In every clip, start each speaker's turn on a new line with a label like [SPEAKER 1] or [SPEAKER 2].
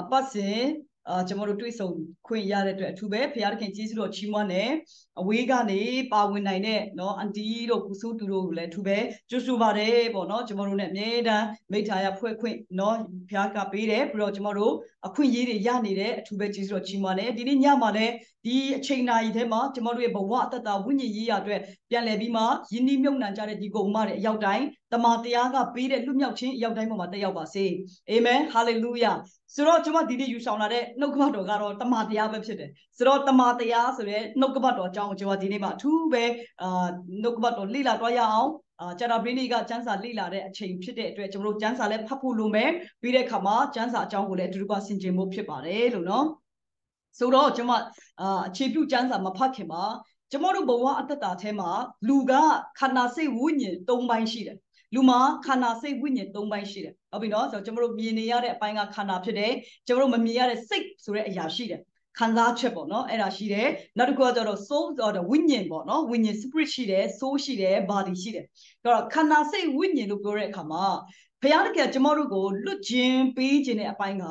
[SPEAKER 1] အပတ်စဉ်အာကျွန်တော်တို့တွေ့ဆုံခွင့်ရတဲ့အတွက်အထူးပဲဖခင်ခင်ကျေးဇူးတော်ချီးမွမ်းတယ်အဝေးကနေပါဝင်နိုင်တဲ့เนาะအန်တီတို့ကုဆိုးတူတို့ကိုလည်းအထူးပဲကြိုးဆိုပါတယ်ပေါ့เนาะကျွန်တော်တို့ ਨੇ အမြဲတမ်းမိထားရဖွဲ့ခွင့်เนาะဖခင်ကပေးတယ်ပြီးတော့ကျွန်တော်တို့အခွင့်အရေးတွေရနေတဲ့အထူးပဲကျေးဇူးတော်ချီးမွမ်းတယ်ဒီနေ့ညမှာလည်း ဒီအချိန်နာရီထဲမှာကျွန်တော်တို့ရဲ့ဘဝအသက်တာဝိညာဉ်ရေးရအတွက်ပြန်လည်ပြီးမှယဉ်ဤမြုံနှံကြတဲ့ဒီကုံမတွေအရောက်တိုင်းတမန်တရားကပေးတဲ့လွတ်မြောက်ခြင်းအရောက်တိုင်းပေါ်မှာတက်ရောက်ပါစေအာမင်ဟာလေလုယာဆိုတော့ကျွန်မဒီနေ့ယူဆောင်လာတဲ့နှုတ်ကပတ်တော်ကတော့တမန်တရားပဲဖြစ်တယ်ဆိုတော့တမန်တရားဆိုတဲ့နှုတ်ကပတ်တော်အကြောင်းကိုကျွန်မဒီနေ့မှာအထူးပဲအာနှုတ်ကပတ်တော်လေ့လာတော့ရအောင်အာကျတာဘရင်းတွေကကျန်းစာလေ့လာတဲ့အချိန်ဖြစ်တဲ့အတွက်ကျွန်တော်တို့ကျန်းစာလည်းဖတ်ဖို့လိုမယ်ပြီးတဲ့အခါမှာကျန်းစာအကြောင်းကိုလည်းအတူတူကဆင်ခြင်ဖို့ဖြစ်ပါတယ်လို့နော် ဆိုတော့ကျွန်မအာအခြေပြုကျမ်းစာမဖတ်ခင်မှာကျွန်တော်တို့ဘဝအတ္တတာထဲမှာလူကခန္ဓာစိတ်ဝိညာဉ်၃ပိုင်းရှိတယ်လူမှာခန္ဓာစိတ်ဝိညာဉ်၃ပိုင်းရှိတယ်ဟုတ်ပြီနော်ဆိုတော့ကျွန်တော်တို့မြင်နေရတဲ့အပိုင်းကခန္ဓာဖြစ်တယ်ကျွန်တော်တို့မမြင်ရတဲ့စိတ်ဆိုတဲ့အရာရှိတယ်ခံစားချက်ပေါ့နော်အဲ့ဒါရှိတယ်နောက်တစ်ခုကကျတော့ soul ဆိုတော့ဝိညာဉ်ပေါ့နော်ဝိညာဉ် spirit ရှိတယ် soul ရှိတယ် body ရှိတယ်အဲ့တော့ခန္ဓာစိတ်ဝိညာဉ်လို့ပြောတဲ့အခါမှာဘုရားတကယ်ကျွန်တော်တို့ကိုလွတ်ခြင်းပေးခြင်းတဲ့အပိုင်းက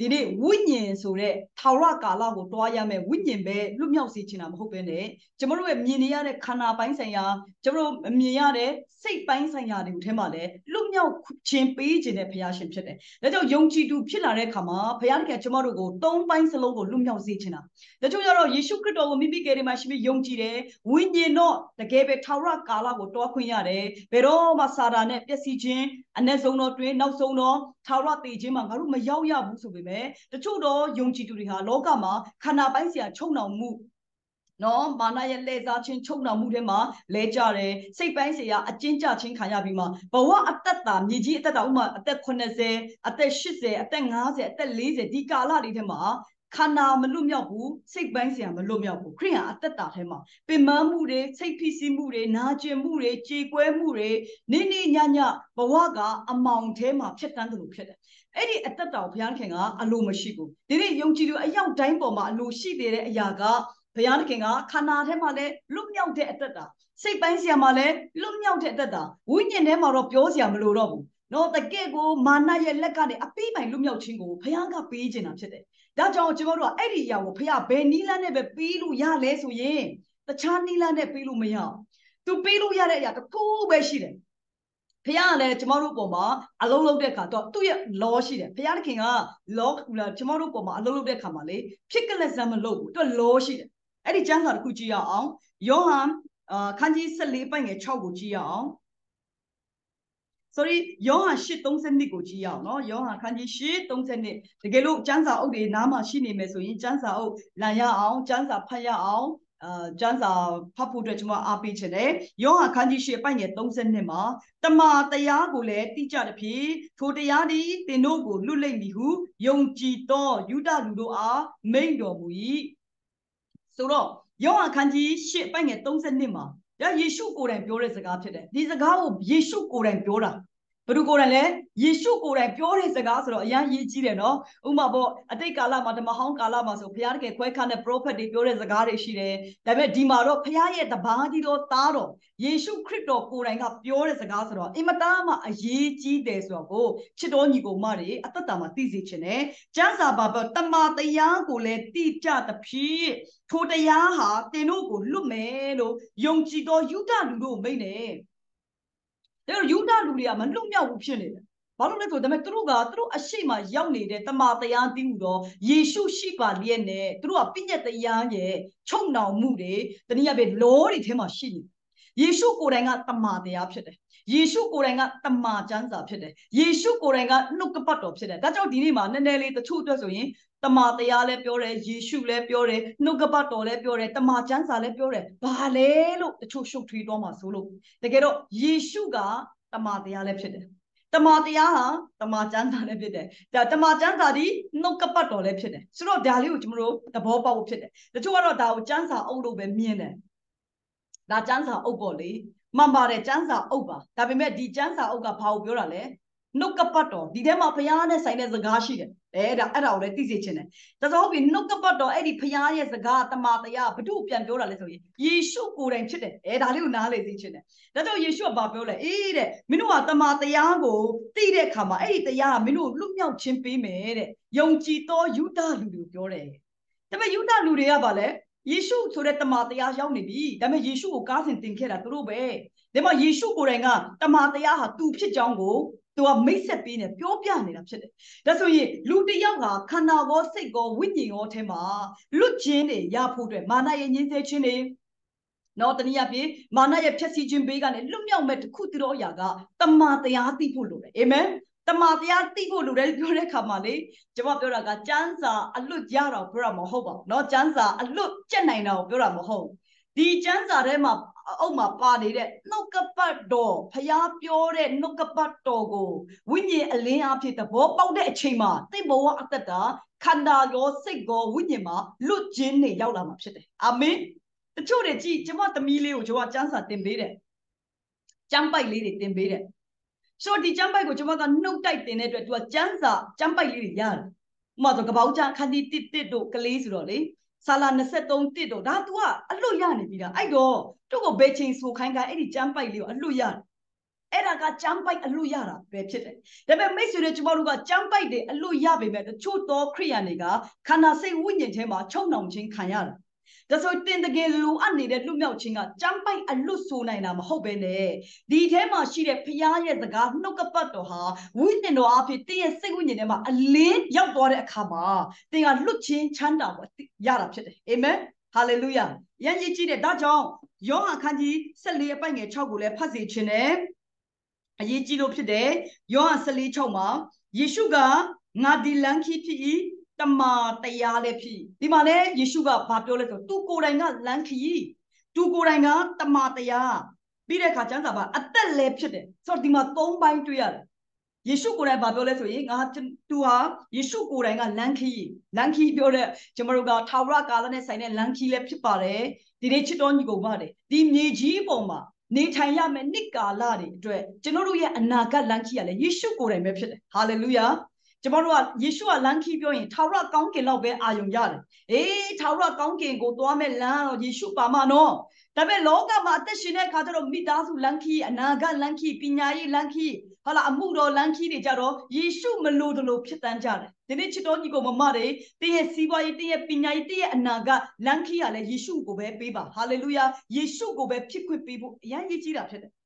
[SPEAKER 1] ဒီနေ့ဝိညာဉ်ဆိုတဲ့ထာဝရကာလကိုတွားရမယ်ဝိညာဉ်ပဲလွတ်မြောက်စေချင်တာမဟုတ်ဘဲနဲ့ကျွန်တော်တို့ရဲ့မြင်နေရတဲ့ခန္ဓာပိုင်းဆိုင်ရာကျွန်တော်တို့မြင်ရတဲ့စိတ်ပိုင်းဆိုင်ရာတွေကိုထဲမှာလည်းလွတ်မြောက်ခြင်းပေးခြင်းတဲ့ဘုရားရှင်ဖြစ်တယ်။ဒါကြောင့်ယုံကြည်သူဖြစ်လာတဲ့အခါမှာဘုရားတကယ်ကျွန်တော်တို့ကိုသုံးပိုင်းစလုံးကိုလွတ်မြောက်စေချင်တာ။ဒါကြောင့်ကျတော့ယေရှုခရစ်တော်ကိုမိမိကယ်တင်မှာရှိပြီးယုံကြည်တယ်။ဝိညာဉ်တော့တကယ်ပဲထာဝရကာလကိုတွားခွင့်ရတယ်။ဘယ်တော့မှစာတာနဲ့ပျက်စီးခြင်းအ ਨੇ ဆုံးတော့တွင်နောက်ဆုံးတော့ထာဝရတည်ခြင်းမှာငါတို့မရောက်ရဘူးဆိုပေမဲ့တချို့တော့ယုံကြည်သူတွေဟာလောကမှာခန္ဓာပိုင်းစီယာချုံနှောင်မှုနော်မာနရဲ့လှည့်စားခြင်းချုပ်နှောင်မှုထဲမှာလဲကြတယ်စိတ်ပိုင်းစီရာအကျဉ်းချခြင်းခံရပြီးမှဘဝအသက်တာမြေကြီးအသက်တာဥမာအသက်80အသက်80အသက်90အသက်40ဒီကာလတွေထဲမှာခန္ဓာမလွတ်မြောက်ဘူးစိတ်ပိုင်းဆရာမလွတ်မြောက်ဘူးခရိယအသက်တာထဲမှာပင်မမှုတွေစိတ်ဖိစီးမှုတွေနာကျင်မှုတွေကြေကွဲမှုတွေနေနေညညဘဝကအမောင်ထဲမှာဖြစ်တန်းတယ်လို့ဖြစ်တယ် အဲ့ဒီအသက်တာကိုဘုရားခင်ကအလိုမရှိဘူးဒီနေ့ယုံကြည်သူအယောက်တိုင်းပေါ်မှာအလိုရှိနေတဲ့အရာကဘုရားခင်ကခန္ဓာထဲမှာလည်းလွတ်မြောက်တဲ့အသက်တာစိတ်ပိုင်းဆရာမှာလည်းလွတ်မြောက်တဲ့အသက်တာဝိညာဉ်ထဲမှာတော့ပြောစရာမလိုတော့ဘူးနော်တကယ့်ကိုမာနရဲ့လက်ကနေအပိပိုင်လွတ်မြောက်ခြင်းကိုဘုရားကပေးခြင်းတာဖြစ်တယ်ဒါကြောင့်ကျွန်တော်တို့ကအဲ့ဒီအရာကိုဖះဘယ်နီးလန်းနဲ့ပဲပြီးလို့ရလဲဆိုရင်တခြားနီးလန်းနဲ့ပြီးလို့မရအောင်သူပြီးလို့ရတဲ့အရာတစ်ခုပဲရှိတယ် ဖះကလည်းကျမတို့ပုံမှာအလုံးလုံးတဲ့ခါတော့သူ့ရဲ့ law ရှိတယ်ဖះတခင်က law ကျမတို့ပုံမှာအလုံးလုံးတဲ့ခါမှာလေဖြစ်ကလက်စမ်းမလုပ်ဘူးသူက law ရှိတယ်အဲ့ဒီကျမ်းစာတစ်ခုကြည့်ရအောင်ယောဟန်အခန်းကြီး14ပိုင်ငယ်6ကိုကြည့်ရအောင် sorry ယောဟန်8:32ကိုကြည့်ရအောင်နော်ယောဟန်ခန်းကြီး8:32တကယ်လို့ကျမ်းစာအုပ်တွေနားမှာရှိနေမယ်ဆိုရင်ကျမ်းစာအုပ်လန်ရအောင်ကျမ်းစာဖတ်ရအောင် အာကျမ်းစာဖတ်ဖို့အတွက်ကျွန်မအားပေးချင်တယ်ယောဟန်ခန်းကြီး8ပိုင်ငယ်32မှာတမန်တရားကိုလည်းတိကျသဖြင့်ထိုတရားသည်သင်တို့ကိုလွတ်လိမ့်မည်ဟုယုံကြည်သောယူဒလူတို့အားမိန့်တော်မူ၏ဆိုတော့ယောဟန်ခန်းကြီး8ပိုင်ငယ်32မှာဒါယေရှုကိုယ်တိုင်ပြောတဲ့စကားဖြစ်တယ်ဒီစကားကိုယေရှုကိုယ်တိုင်ပြောတာ ဘ누구ကိုယ်တိုင်လဲယေရှုကိုယ်တိုင်ပြောတဲ့စကားဆိုတော့အရင်ရေးကြီးတယ်နော်ဥမာပေါ့အတိတ်ကာလမှာဓမ္မဟောင်းကာလမှာဆိုဘုရားတကယ်ခွဲခန့်တဲ့ prophet တွေပြောတဲ့စကားတွေရှိတယ်ဒါပေမဲ့ဒီမှာတော့ဘုရားရဲ့တပါးကြီးတော်သားတော်ယေရှုခရစ်တော်ကိုယ်တိုင်ကပြောတဲ့စကားဆိုတော့အင်မတန်မှအရေးကြီးတယ်ဆိုတော့ကိုချစ်တော်ညီကောင်မတွေအသက်တာမှာသိစေချင်တယ်ကျမ်းစာပါပေါ့တမန်တရားကိုလည်းတိကျသဖြင့်ထိုတရားဟာသင်တို့ကိုလွတ်မယ်လို့ယုံကြည်သောယုဒလူတို့မိန့်တယ် ဒါတော့ယူဒလူတွေကမလွတ်မြောက်ဘူးဖြစ်နေတယ်ဘာလို့လဲဆိုတော့ဒါပေမဲ့သူတို့ကသူတို့အရှိမရောက်နေတဲ့တမာတရားသိမှုတော့ယေရှုရှိပါလျက်နဲ့သူတို့ကပြည့်ညက်တရားရဲ့ချုံနှောင်မှုတွေတနည်းအားဖြင့်လောတွေထဲမှာရှိနေယေရှုကိုယ်တိုင်ကတမာတရားဖြစ်တယ် ယေရှုကိုယ်တိုင်ကတမာကျမ်းစာဖြစ်တယ်ယေရှုကိုယ်တိုင်ကနှုတ်ကပတ်တော်ဖြစ်တယ်ဒါကြောင့်ဒီနေ့မှာနည်းနည်းလေးတချို့အတွက်ဆိုရင်တမာတရားလည်းပြောတယ်ယေရှုလည်းပြောတယ်နှုတ်ကပတ်တော်လည်းပြောတယ်တမာကျမ်းစာလည်းပြောတယ်ဘာလဲလို့တချို့ရှုပ်ထွေးတော့မှာဆိုလို့တကယ်တော့ယေရှုကတမာတရားလည်းဖြစ်တယ်တမာတရားဟာတမာကျမ်းစာလည်းဖြစ်တယ်ဒါတမာကျမ်းစာဒီနှုတ်ကပတ်တော်လည်းဖြစ်တယ်ဆိုတော့ဒါလေးကိုကျွန်တော်တို့သဘောပေါက်ဖို့ဖြစ်တယ်တချို့ကတော့ဒါကိုကျမ်းစာအုပ်လို့ပဲမြင်တယ်ဒါကျမ်းစာအုပ်ပေါ့လေ မှန်ပါတယ်ကျမ်းစာအုပ်ပါဒါပေမဲ့ဒီကျမ်းစာအုပ်ကဘာကိုပြောတာလဲနှုတ်ကပတ်တော်ဒီထဲမှာဘုရားနဲ့ဆိုင်တဲ့စကားရှိတယ်အဲဒါအဲ့ဒါကိုလည်းသိစေချင်တယ်ဒါဆိုပြီးနှုတ်ကပတ်တော်အဲ့ဒီဘုရားရဲ့စကားတမန်တရားဘု து ပြန်ပြောတာလဲဆိုရင်ယေရှုကိုယ်တိုင်ဖြစ်တယ်အဲဒါလေးကိုနားလေသိချင်တယ်ဒါကြောင့်ယေရှုကဘာပြောလဲအေးတဲ့မင်းတို့ကတမန်တရားကိုသိတဲ့အခါမှာအဲ့ဒီတရားကမင်းတို့လွတ်မြောက်ခြင်းပေးမယ်တဲ့ယုံကြည်သောယူဒလူတွေကိုပြောတယ်ဒါပေမဲ့ယူဒလူတွေကဘာလဲ ယေရှုဆိုတဲ့တမန်တရားရောက်နေပြီဒါပေမဲ့ယေရှုကိုကားစင်တင်ခဲ့တာသူတို့ပဲဒါမှယေရှုကိုယ်တိုင်ကတမန်တရားဟာသူဖြစ်ကြောင်းကိုသူကမိတ်ဆက်ပေးနေပြောပြနေတာဖြစ်တယ်။ဒါဆိုရင်လူတစ်ယောက်ဟာခန္ဓာကောစိတ်ကောဝိညာဉ်ကောထဲမှာလွတ်ခြင်းတွေရဖို့အတွက်မာနရဲ့ညှင်းဆဲခြင်းတွေနော်တနည်းအားဖြင့်မာနရဲ့ဖြည့်ဆည်းခြင်းဘေးကနေလွတ်မြောက်မဲ့တစ်ခုတည်းသောအရာကတမန်တရားသိဖို့လိုတယ်အာမင် တမန်တရားသိဖို့လိုတယ်ပြောတဲ့အခါမှာလေကျွန်မပြောတာကကျမ်းစာအလွတ်ရတော့ပြောတာမဟုတ်ပါဘူးเนาะကျမ်းစာအလွတ်ကျက်နိုင်တာကိုပြောတာမဟုတ်ဒီကျမ်းစာထဲမှာအုပ်မှာပါနေတဲ့နှုတ်ကပတ်တော်ဖျားပြောတဲ့နှုတ်ကပတ်တော်ကိုဝိညာဉ်အလင်းအဖြစ်သဘောပေါက်တဲ့အချိန်မှာသင်ဘဝအသက်တာခန္ဓာရောစိတ်ရောဝိညာဉ်မှာလွတ်ခြင်းနေရောက်လာမှာဖြစ်တယ်အာမင်တချို့တွေကြည့်ကျွန်မသမီးလေးကိုကျွန်မကျမ်းစာသင်ပေးတယ်ကျမ်းပိုက်လေးတွေသင်ပေးတယ် ဆိုတော့ဒီကျမ်းပိုက်ကိုကျွန်မကနှုတ်တိုက်တင်တဲ့အတွက် तू ကကျမ်းစာကျမ်းပိုက်လေးတွေရတယ်ဥပမာဆိုကပောက်ချခန်းတီတစ်တစ်တို့ကလေးဆိုတော့လေဆာလာ23တစ်တော့ဒါ तू ကအလွတ်ရနေပြီလားအဲ့တော့သူ့ကိုဘယ်ချိန်ဆိုခိုင်းခိုင်းအဲ့ဒီကျမ်းပိုက်လေးကိုအလွတ်ရတယ်အဲ့ဒါကကျမ်းပိုက်အလွတ်ရတာပဲဖြစ်တယ်ဒါပေမဲ့မိတ်ဆွေတွေကျမတို့ကကျမ်းပိုက်တွေအလွတ်ရပေမဲ့တချို့သောခရိယန်တွေကခန္ဓာစိတ်ဝိညာဉ်ထဲမှာချုံနှောင်ခြင်းခံရတယ် ဒါဆိုတင်တကယ်လိုအပ်နေတဲ့လွတ်မြောက်ခြင်းကကြမ်းပိုက်အလွတ်ဆိုနိုင်တာမဟုတ်ပဲနဲ့ဒီထဲမှာရှိတဲ့ဖရားရဲ့စကားနှုတ်ကပတ်တော်ဟာဝိညာဉ်တော်အဖြစ်တင်းရဲ့စိတ်ဝိညာဉ်ထဲမှာအလင်းရောက်သွားတဲ့အခါမှာတင်ကလွတ်ခြင်းချမ်းသာကိုရတာဖြစ်တယ်အာမင်ဟာလေလုယာယဉ်ကျေးကြည့်တဲ့ဒါကြောင့်ယောဟန်ခန်းကြီး14အပိုင်ငယ်6ကိုလည်းဖတ်စီခြင်းနဲ့အရေးကြီးလို့ဖြစ်တယ်ယောဟန်14 6မှာယေရှုကငါဒီလန်ခီဖြစ်၏ တမာတရားလည်းဖြစ်ဒီမှာလည်းယေရှုကဘာပြောလဲဆိုသူကိုယ်တိုင်ကလမ်းခီးသူကိုယ်တိုင်ကတမာတရားပြီးတဲ့အခါကျမ်းစာပါအသက်လည်းဖြစ်တယ်ဆိုတော့ဒီမှာ၃ပိုင်းတွေ့ရတယ်ယေရှုကိုယ်တိုင်ဘာပြောလဲဆိုရင်ငါသူဟာယေရှုကိုယ်တိုင်ကလမ်းခီးလမ်းခီးပြောတဲ့ကျွန်တော်တို့ကထာဝရကာလနဲ့ဆိုင်တဲ့လမ်းခီးလည်းဖြစ်ပါတယ်ဒီနေ့ချစ်တော်ညီကုန်ပါတယ်ဒီမြေကြီးပုံမှာနေထိုင်ရမယ့်နှစ်ကာလတွေအတွက်ကျွန်တော်တို့ရဲ့အနာဂတ်လမ်းခီးရလဲယေရှုကိုယ်တိုင်ပဲဖြစ်တယ်ဟာလေလုယာ ကျမတို့ကယေရှုကလမ်းခီးပြောရင်ထာဝရကောင်းကင်လောက်ပဲအာယုံရတယ်။အေးထာဝရကောင်းကင်ကိုသွားမဲ့လမ်းတော့ယေရှုပါမနော်။ဒါပေမဲ့လောကမှာအသက်ရှင်တဲ့အခါကျတော့မိသားစုလမ်းခီးအနာဂတ်လမ်းခီးပညာရေးလမ်းခီးဟာလာအမှုတော်လမ်းခီးတွေကြတော့ယေရှုမလိုတလို့ဖြစ်တန်းကြတယ်။ဒီနေ့ချစ်တော်ညီကိုမမတွေတင်းရဲ့စီးပွားရေးတင်းရဲ့ပညာရေးတင်းရဲ့အနာဂတ်လမ်းခီးရလဲယေရှုကိုပဲပေးပါ။ဟာလေလုယာယေရှုကိုပဲဖြစ်ခွင့်ပေးဖို့အရင်ကြီးကြီးတာဖြစ်တယ်။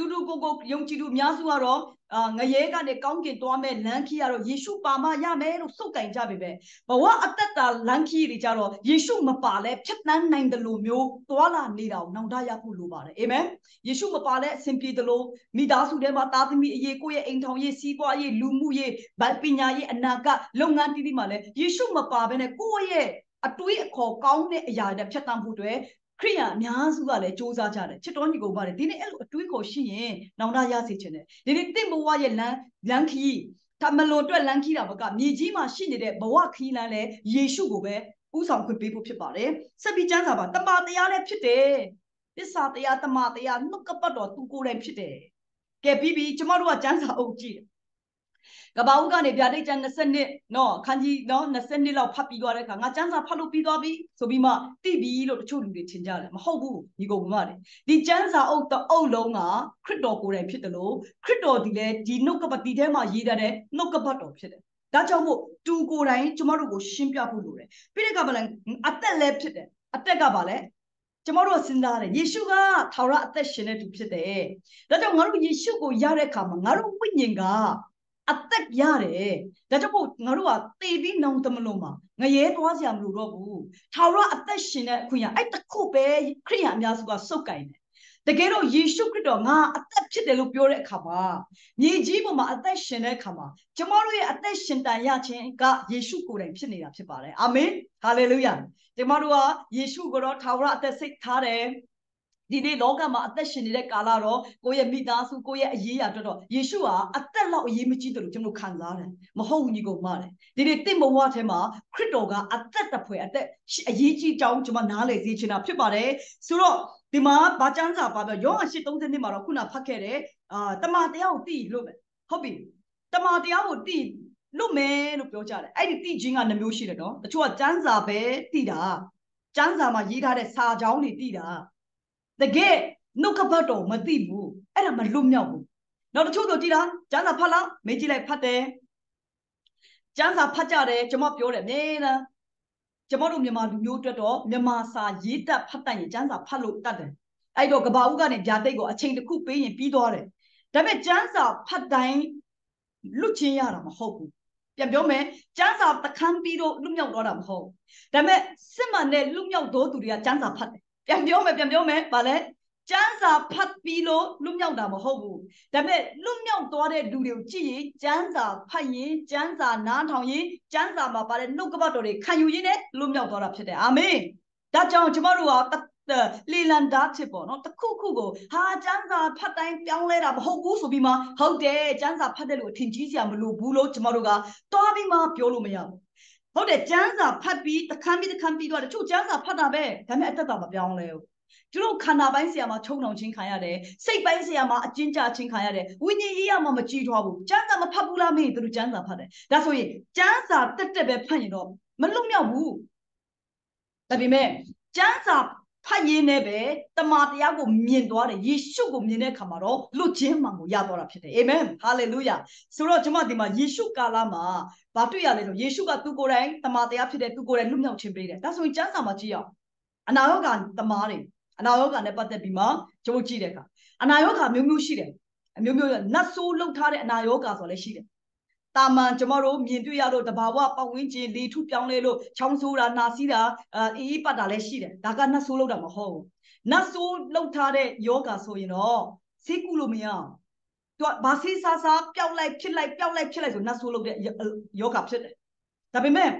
[SPEAKER 1] တူတူကိုကိုယုံကြည်သူအများစုကတော့အာငရဲကနေကောင်းကင်သွားမဲ့လမ်းခီးကတော့ယေရှုပါမရမယ်လို့စုတ်ကင်ကြပြီပဲဘဝအသက်တာလမ်းခီးတွေကြတော့ယေရှုမပါလဲဖြတ်တန်းနိုင်တယ်လို့မျိုးသွားလာနေတာကိုနောင်တရဖို့လိုပါတယ်အာမင်ယေရှုမပါလဲအစဉ်ပြေတယ်လို့မိသားစုထဲမှာသားသမီးအရေးကိုယ့်ရဲ့အိမ်ထောင်ရေးစီးပွားရေးလူမှုရေးဗပညာရေးအနာဂတ်လုပ်ငန်းတီးတီးမှာလဲယေရှုမပါဘဲနဲ့ကိုယ့်ရဲ့အတွေးအခေါ်ကောင်းတဲ့အရာတွေဖြတ်တန်းဖို့အတွက် ခရိယာအများစုကလည်းစ조사ကြတယ်ချစ်တော်ညီကုန်ပါတယ်ဒီနေ့အဲ့လိုအတွေးခေါ်ရှိရင်နောင်တရစေချင်တယ်ဒီနေ့တင့်ဘဝရဲ့လမ်းလမ်းခီးဒါမလွန်အတွက်လမ်းခီးတာဘကမြေကြီးမှာရှိနေတဲ့ဘဝခီးလမ်းလဲယေရှုကိုပဲဥဆောင်ခွင့်ပေးဖို့ဖြစ်ပါတယ်ဆက်ပြီးကျမ်းစာပါတမန်တရားလည်းဖြစ်တယ်သစ္စာတရားတမန်တရားနှုတ်ကပတ်တော်သူကိုယ်တိုင်ဖြစ်တယ်ကဲပြီးပြီကျမတို့ကကျမ်းစာအုပ်ကြည့်ကဘာဦးကနေဗျာဒိတ်ကျန်20နှစ် နော်ခန်းကြီးနော်20နှစ်လောက်ဖတ်ပြီးသွားတဲ့အခါငါကျန်းစာဖတ်လို့ပြီးသွားပြီဆိုပြီးမှတိပြီလို့တချို့လူတွေထင်ကြတယ်မဟုတ်ဘူးညီကောင်မတွေဒီကျန်းစာအုပ်တအုပ်လုံးကခရစ်တော်ကိုယ်တိုင်ဖြစ်တယ်လို့ခရစ်တော်ဒီလေဒီနှုတ်ကပတ်ဒီထဲမှာရေးထားတဲ့နှုတ်ကပတ်တော်ဖြစ်တယ်ဒါကြောင့်မို့တူကိုယ်တိုင်ကျမတို့ကိုရှင်းပြဖို့လိုတယ်ပြီးတဲ့ကဘာလဲအသက်လည်းဖြစ်တယ်အသက်ကဘာလဲကျမတို့စဉ်းစားတယ်ယေရှုကထာဝရအသက်ရှင်တဲ့သူဖြစ်တယ်ဒါကြောင့်ငါတို့ယေရှုကိုရတဲ့အခါမှာငါတို့ဝိညာဉ်က အသက်ရတယ်ဒါကြောင့်မို့ငါတို့ကတေပြီးနောင်တမလို့မှာငရဲသွားစရာမလိုတော့ဘူးထာဝရအသက်ရှင်တဲ့ခွင့်ရအဲ့တခုပဲခရိယာအများစုကစုပ်ကင်တယ်တကယ်တော့ယေရှုခရစ်တော်ငါအသက်ဖြစ်တယ်လို့ပြောတဲ့အခါမှာမြေကြီးပေါ်မှာအသက်ရှင်တဲ့အခါမှာကျမတို့ရဲ့အသက်ရှင်တန်ရခြင်းကယေရှုကိုယ်တိုင်ဖြစ်နေတာဖြစ်ပါတယ်အာမင်ဟာလေလုယာကျမတို့ကယေရှုကိုတော့ထာဝရအသက်စိတ်ထားတယ် ဒီနေ့လောကမှာအသက်ရှင်နေတဲ့ကာလတော့ကိုယ့်ရဲ့မိသားစုကိုယ့်ရဲ့အရေးအရာအတွက်တော့ယေရှုဟာအသက်လောက်အရေးမကြီးတယ်လို့ကျွန်တော်ခံစားတယ်မဟုတ်ဘူးညီကောင်မတယ်ဒီနေ့တင့်ဘဝထဲမှာခရစ်တော်ကအသက်တဖွဲအသက်အရေးကြီးကြောင်းကျွန်မနားလည်စေချင်တာဖြစ်ပါတယ်ဆိုတော့ဒီမှာဗာကျမ်းစာပါပြောယောဟန်8:30မှာတော့ခုနဖတ်ခဲ့တဲ့အာတမန်တရားကိုသိလို့ပဲဟုတ်ပြီတမာတရားကိုတိလွတ်မယ်လို့ပြောကြတယ်အဲ့ဒီတိချင်းကနှမျိုးရှိတယ်နော်တချို့ကစမ်းစာပဲတိတာစမ်းစာမှာရေးထားတဲ့စာကြောင်းတွေတိတာ တကယ်နှုတ်ကပတ်တော်မသိဘူးအဲ့ဒါမလွတ်မြောက်ဘူးနောက်တချို့ဆိုကြည်လားစမ်းစာဖတ်လားမေးကြည့်လိုက်ဖတ်တယ်စမ်းစာဖတ်ကြတယ်ကျွန်မပြောတယ်အမြဲတမ်းကျွန်တော်တို့မြန်မာလူမျိုးအတွက်တော့မြန်မာစာရေးတတ်ဖတ်တတ်ရင်စမ်းစာဖတ်လို့တတ်တယ်အဲ့တော့ကဘာဦးကနေဗျာတိတ်ကိုအချိန်တစ်ခုပေးရင်ပြီးသွားတယ်ဒါပေမဲ့စမ်းစာဖတ်တိုင်းလွတ်ချင်းရတာမဟုတ်ဘူးပြန်ပြောမယ်ကျန်းစာတခန်းပြီးတော့လွတ်မြောက်တော့တာမဟုတ်ဒါပေမဲ့စစ်မှန်တဲ့လွတ်မြောက်သောသူတွေကကျန်းစာဖတ်တယ် ပြန်ပြောမယ်ပြန်ပြောမယ်ဗာလဲကျန်းစာဖတ်ပြီးလို့လွတ်မြောက်တာမဟုတ်ဘူးဒါပေမဲ့လွတ်မြောက်သွားတဲ့လူတွေကိုကြည့်ရင်ကျန်းစာဖတ်ရင်ကျန်းစာနားထောင်ရင်ကျန်းစာမှာပါတဲ့နှုတ်ကပတ်တော်တွေခံယူရင်းနဲ့လွတ်မြောက်သွားတာဖြစ်တယ်အာမင်ဒါကြောင့်ကျမတို့ကလီလန်ဒါချစ်ပေါ့နော်တခုခုကိုဟာကျန်းစာဖတ်တိုင်းပြောင်းလဲတာမဟုတ်ဘူးဆိုပြီးမှဟုတ်တယ်ကျန်းစာဖတ်တဲ့လူအထင်ကြီးစရာမလိုဘူးလို့ကျမတို့ကတွားပြီးမှပြောလို့မရဘူး ဟုတ်တယ်ကျန်းစာဖတ်ပြီးတခန်းပြီးတခန်းပြီးတော့တချို့ကျန်းစာဖတ်တာပဲဒါပေမဲ့အသက်တာမပြောင်းလဲဘူးကျတို့ခန္ဓာပိုင်းဆရာမှာချုံနှောင်ချင်းခံရတယ်စိတ်ပိုင်းဆရာမှာအကျဉ်းချချင်းခံရတယ်ဝိညာဉ်ရေးရမှာမကြည်ထွားဘူးကျန်းစာမဖတ်ဘူးလားမေးသူတို့ကျန်းစာဖတ်တယ်ဒါဆိုရင်ကျန်းစာတက်တက်ပဲဖတ်ရင်တော့မလွတ်မြောက်ဘူးဒါပေမဲ့ကျန်းစာ ဖတ်ရင်းနဲ့ပဲတမန်တရားကိုမြင်သွားတယ်ယေရှုကိုမြင်တဲ့အခါမှာတော့လွတ်ခြင်းမှန်ကိုရသွားတာဖြစ်တယ်အာမင်ဟာလေလုယာဆိုတော့ကျွန်မဒီမှာယေရှုကာလမှာဘာတွေ့ရလဲဆိုယေရှုကသူကိုယ်တိုင်တမန်တရားဖြစ်တဲ့သူကိုယ်တိုင်လွတ်မြောက်ခြင်းပေးတယ်ဒါဆိုရင်ကျမ်းစာမှာကြည့်အောင်အနာရောဂါတမားတွေအနာရောဂါနဲ့ပတ်သက်ပြီးမှကျွန်တော်ကြည့်တဲ့အခါအနာရောဂါမျိုးမျိုးရှိတယ်အမျိုးမျိုးနတ်ဆိုးလှုပ်ထားတဲ့အနာရောဂါဆိုလည်းရှိတယ် တာမန်ကျမတို့မြင်တွေ့ရလို့တဘာဝပတ်ဝန်းကျင်လေထုပြောင်းလဲလို့ချောင်းဆိုးတာနာစီးတာအေးအေးပတ်တာလည်းရှိတယ်ဒါကနတ်ဆိုးလောက်တာမဟုတ်ဘူးနတ်ဆိုးလောက်ထားတဲ့ယောဂါဆိုရင်တော့ဆေးကုလို့မရအောင်သူကဘာဆေးစားစားပျောက်လိုက်ဖြစ်လိုက်ပျောက်လိုက်ဖြစ်လိုက်ဆိုနတ်ဆိုးလောက်တဲ့ယောဂါဖြစ်တယ်ဒါပေမဲ့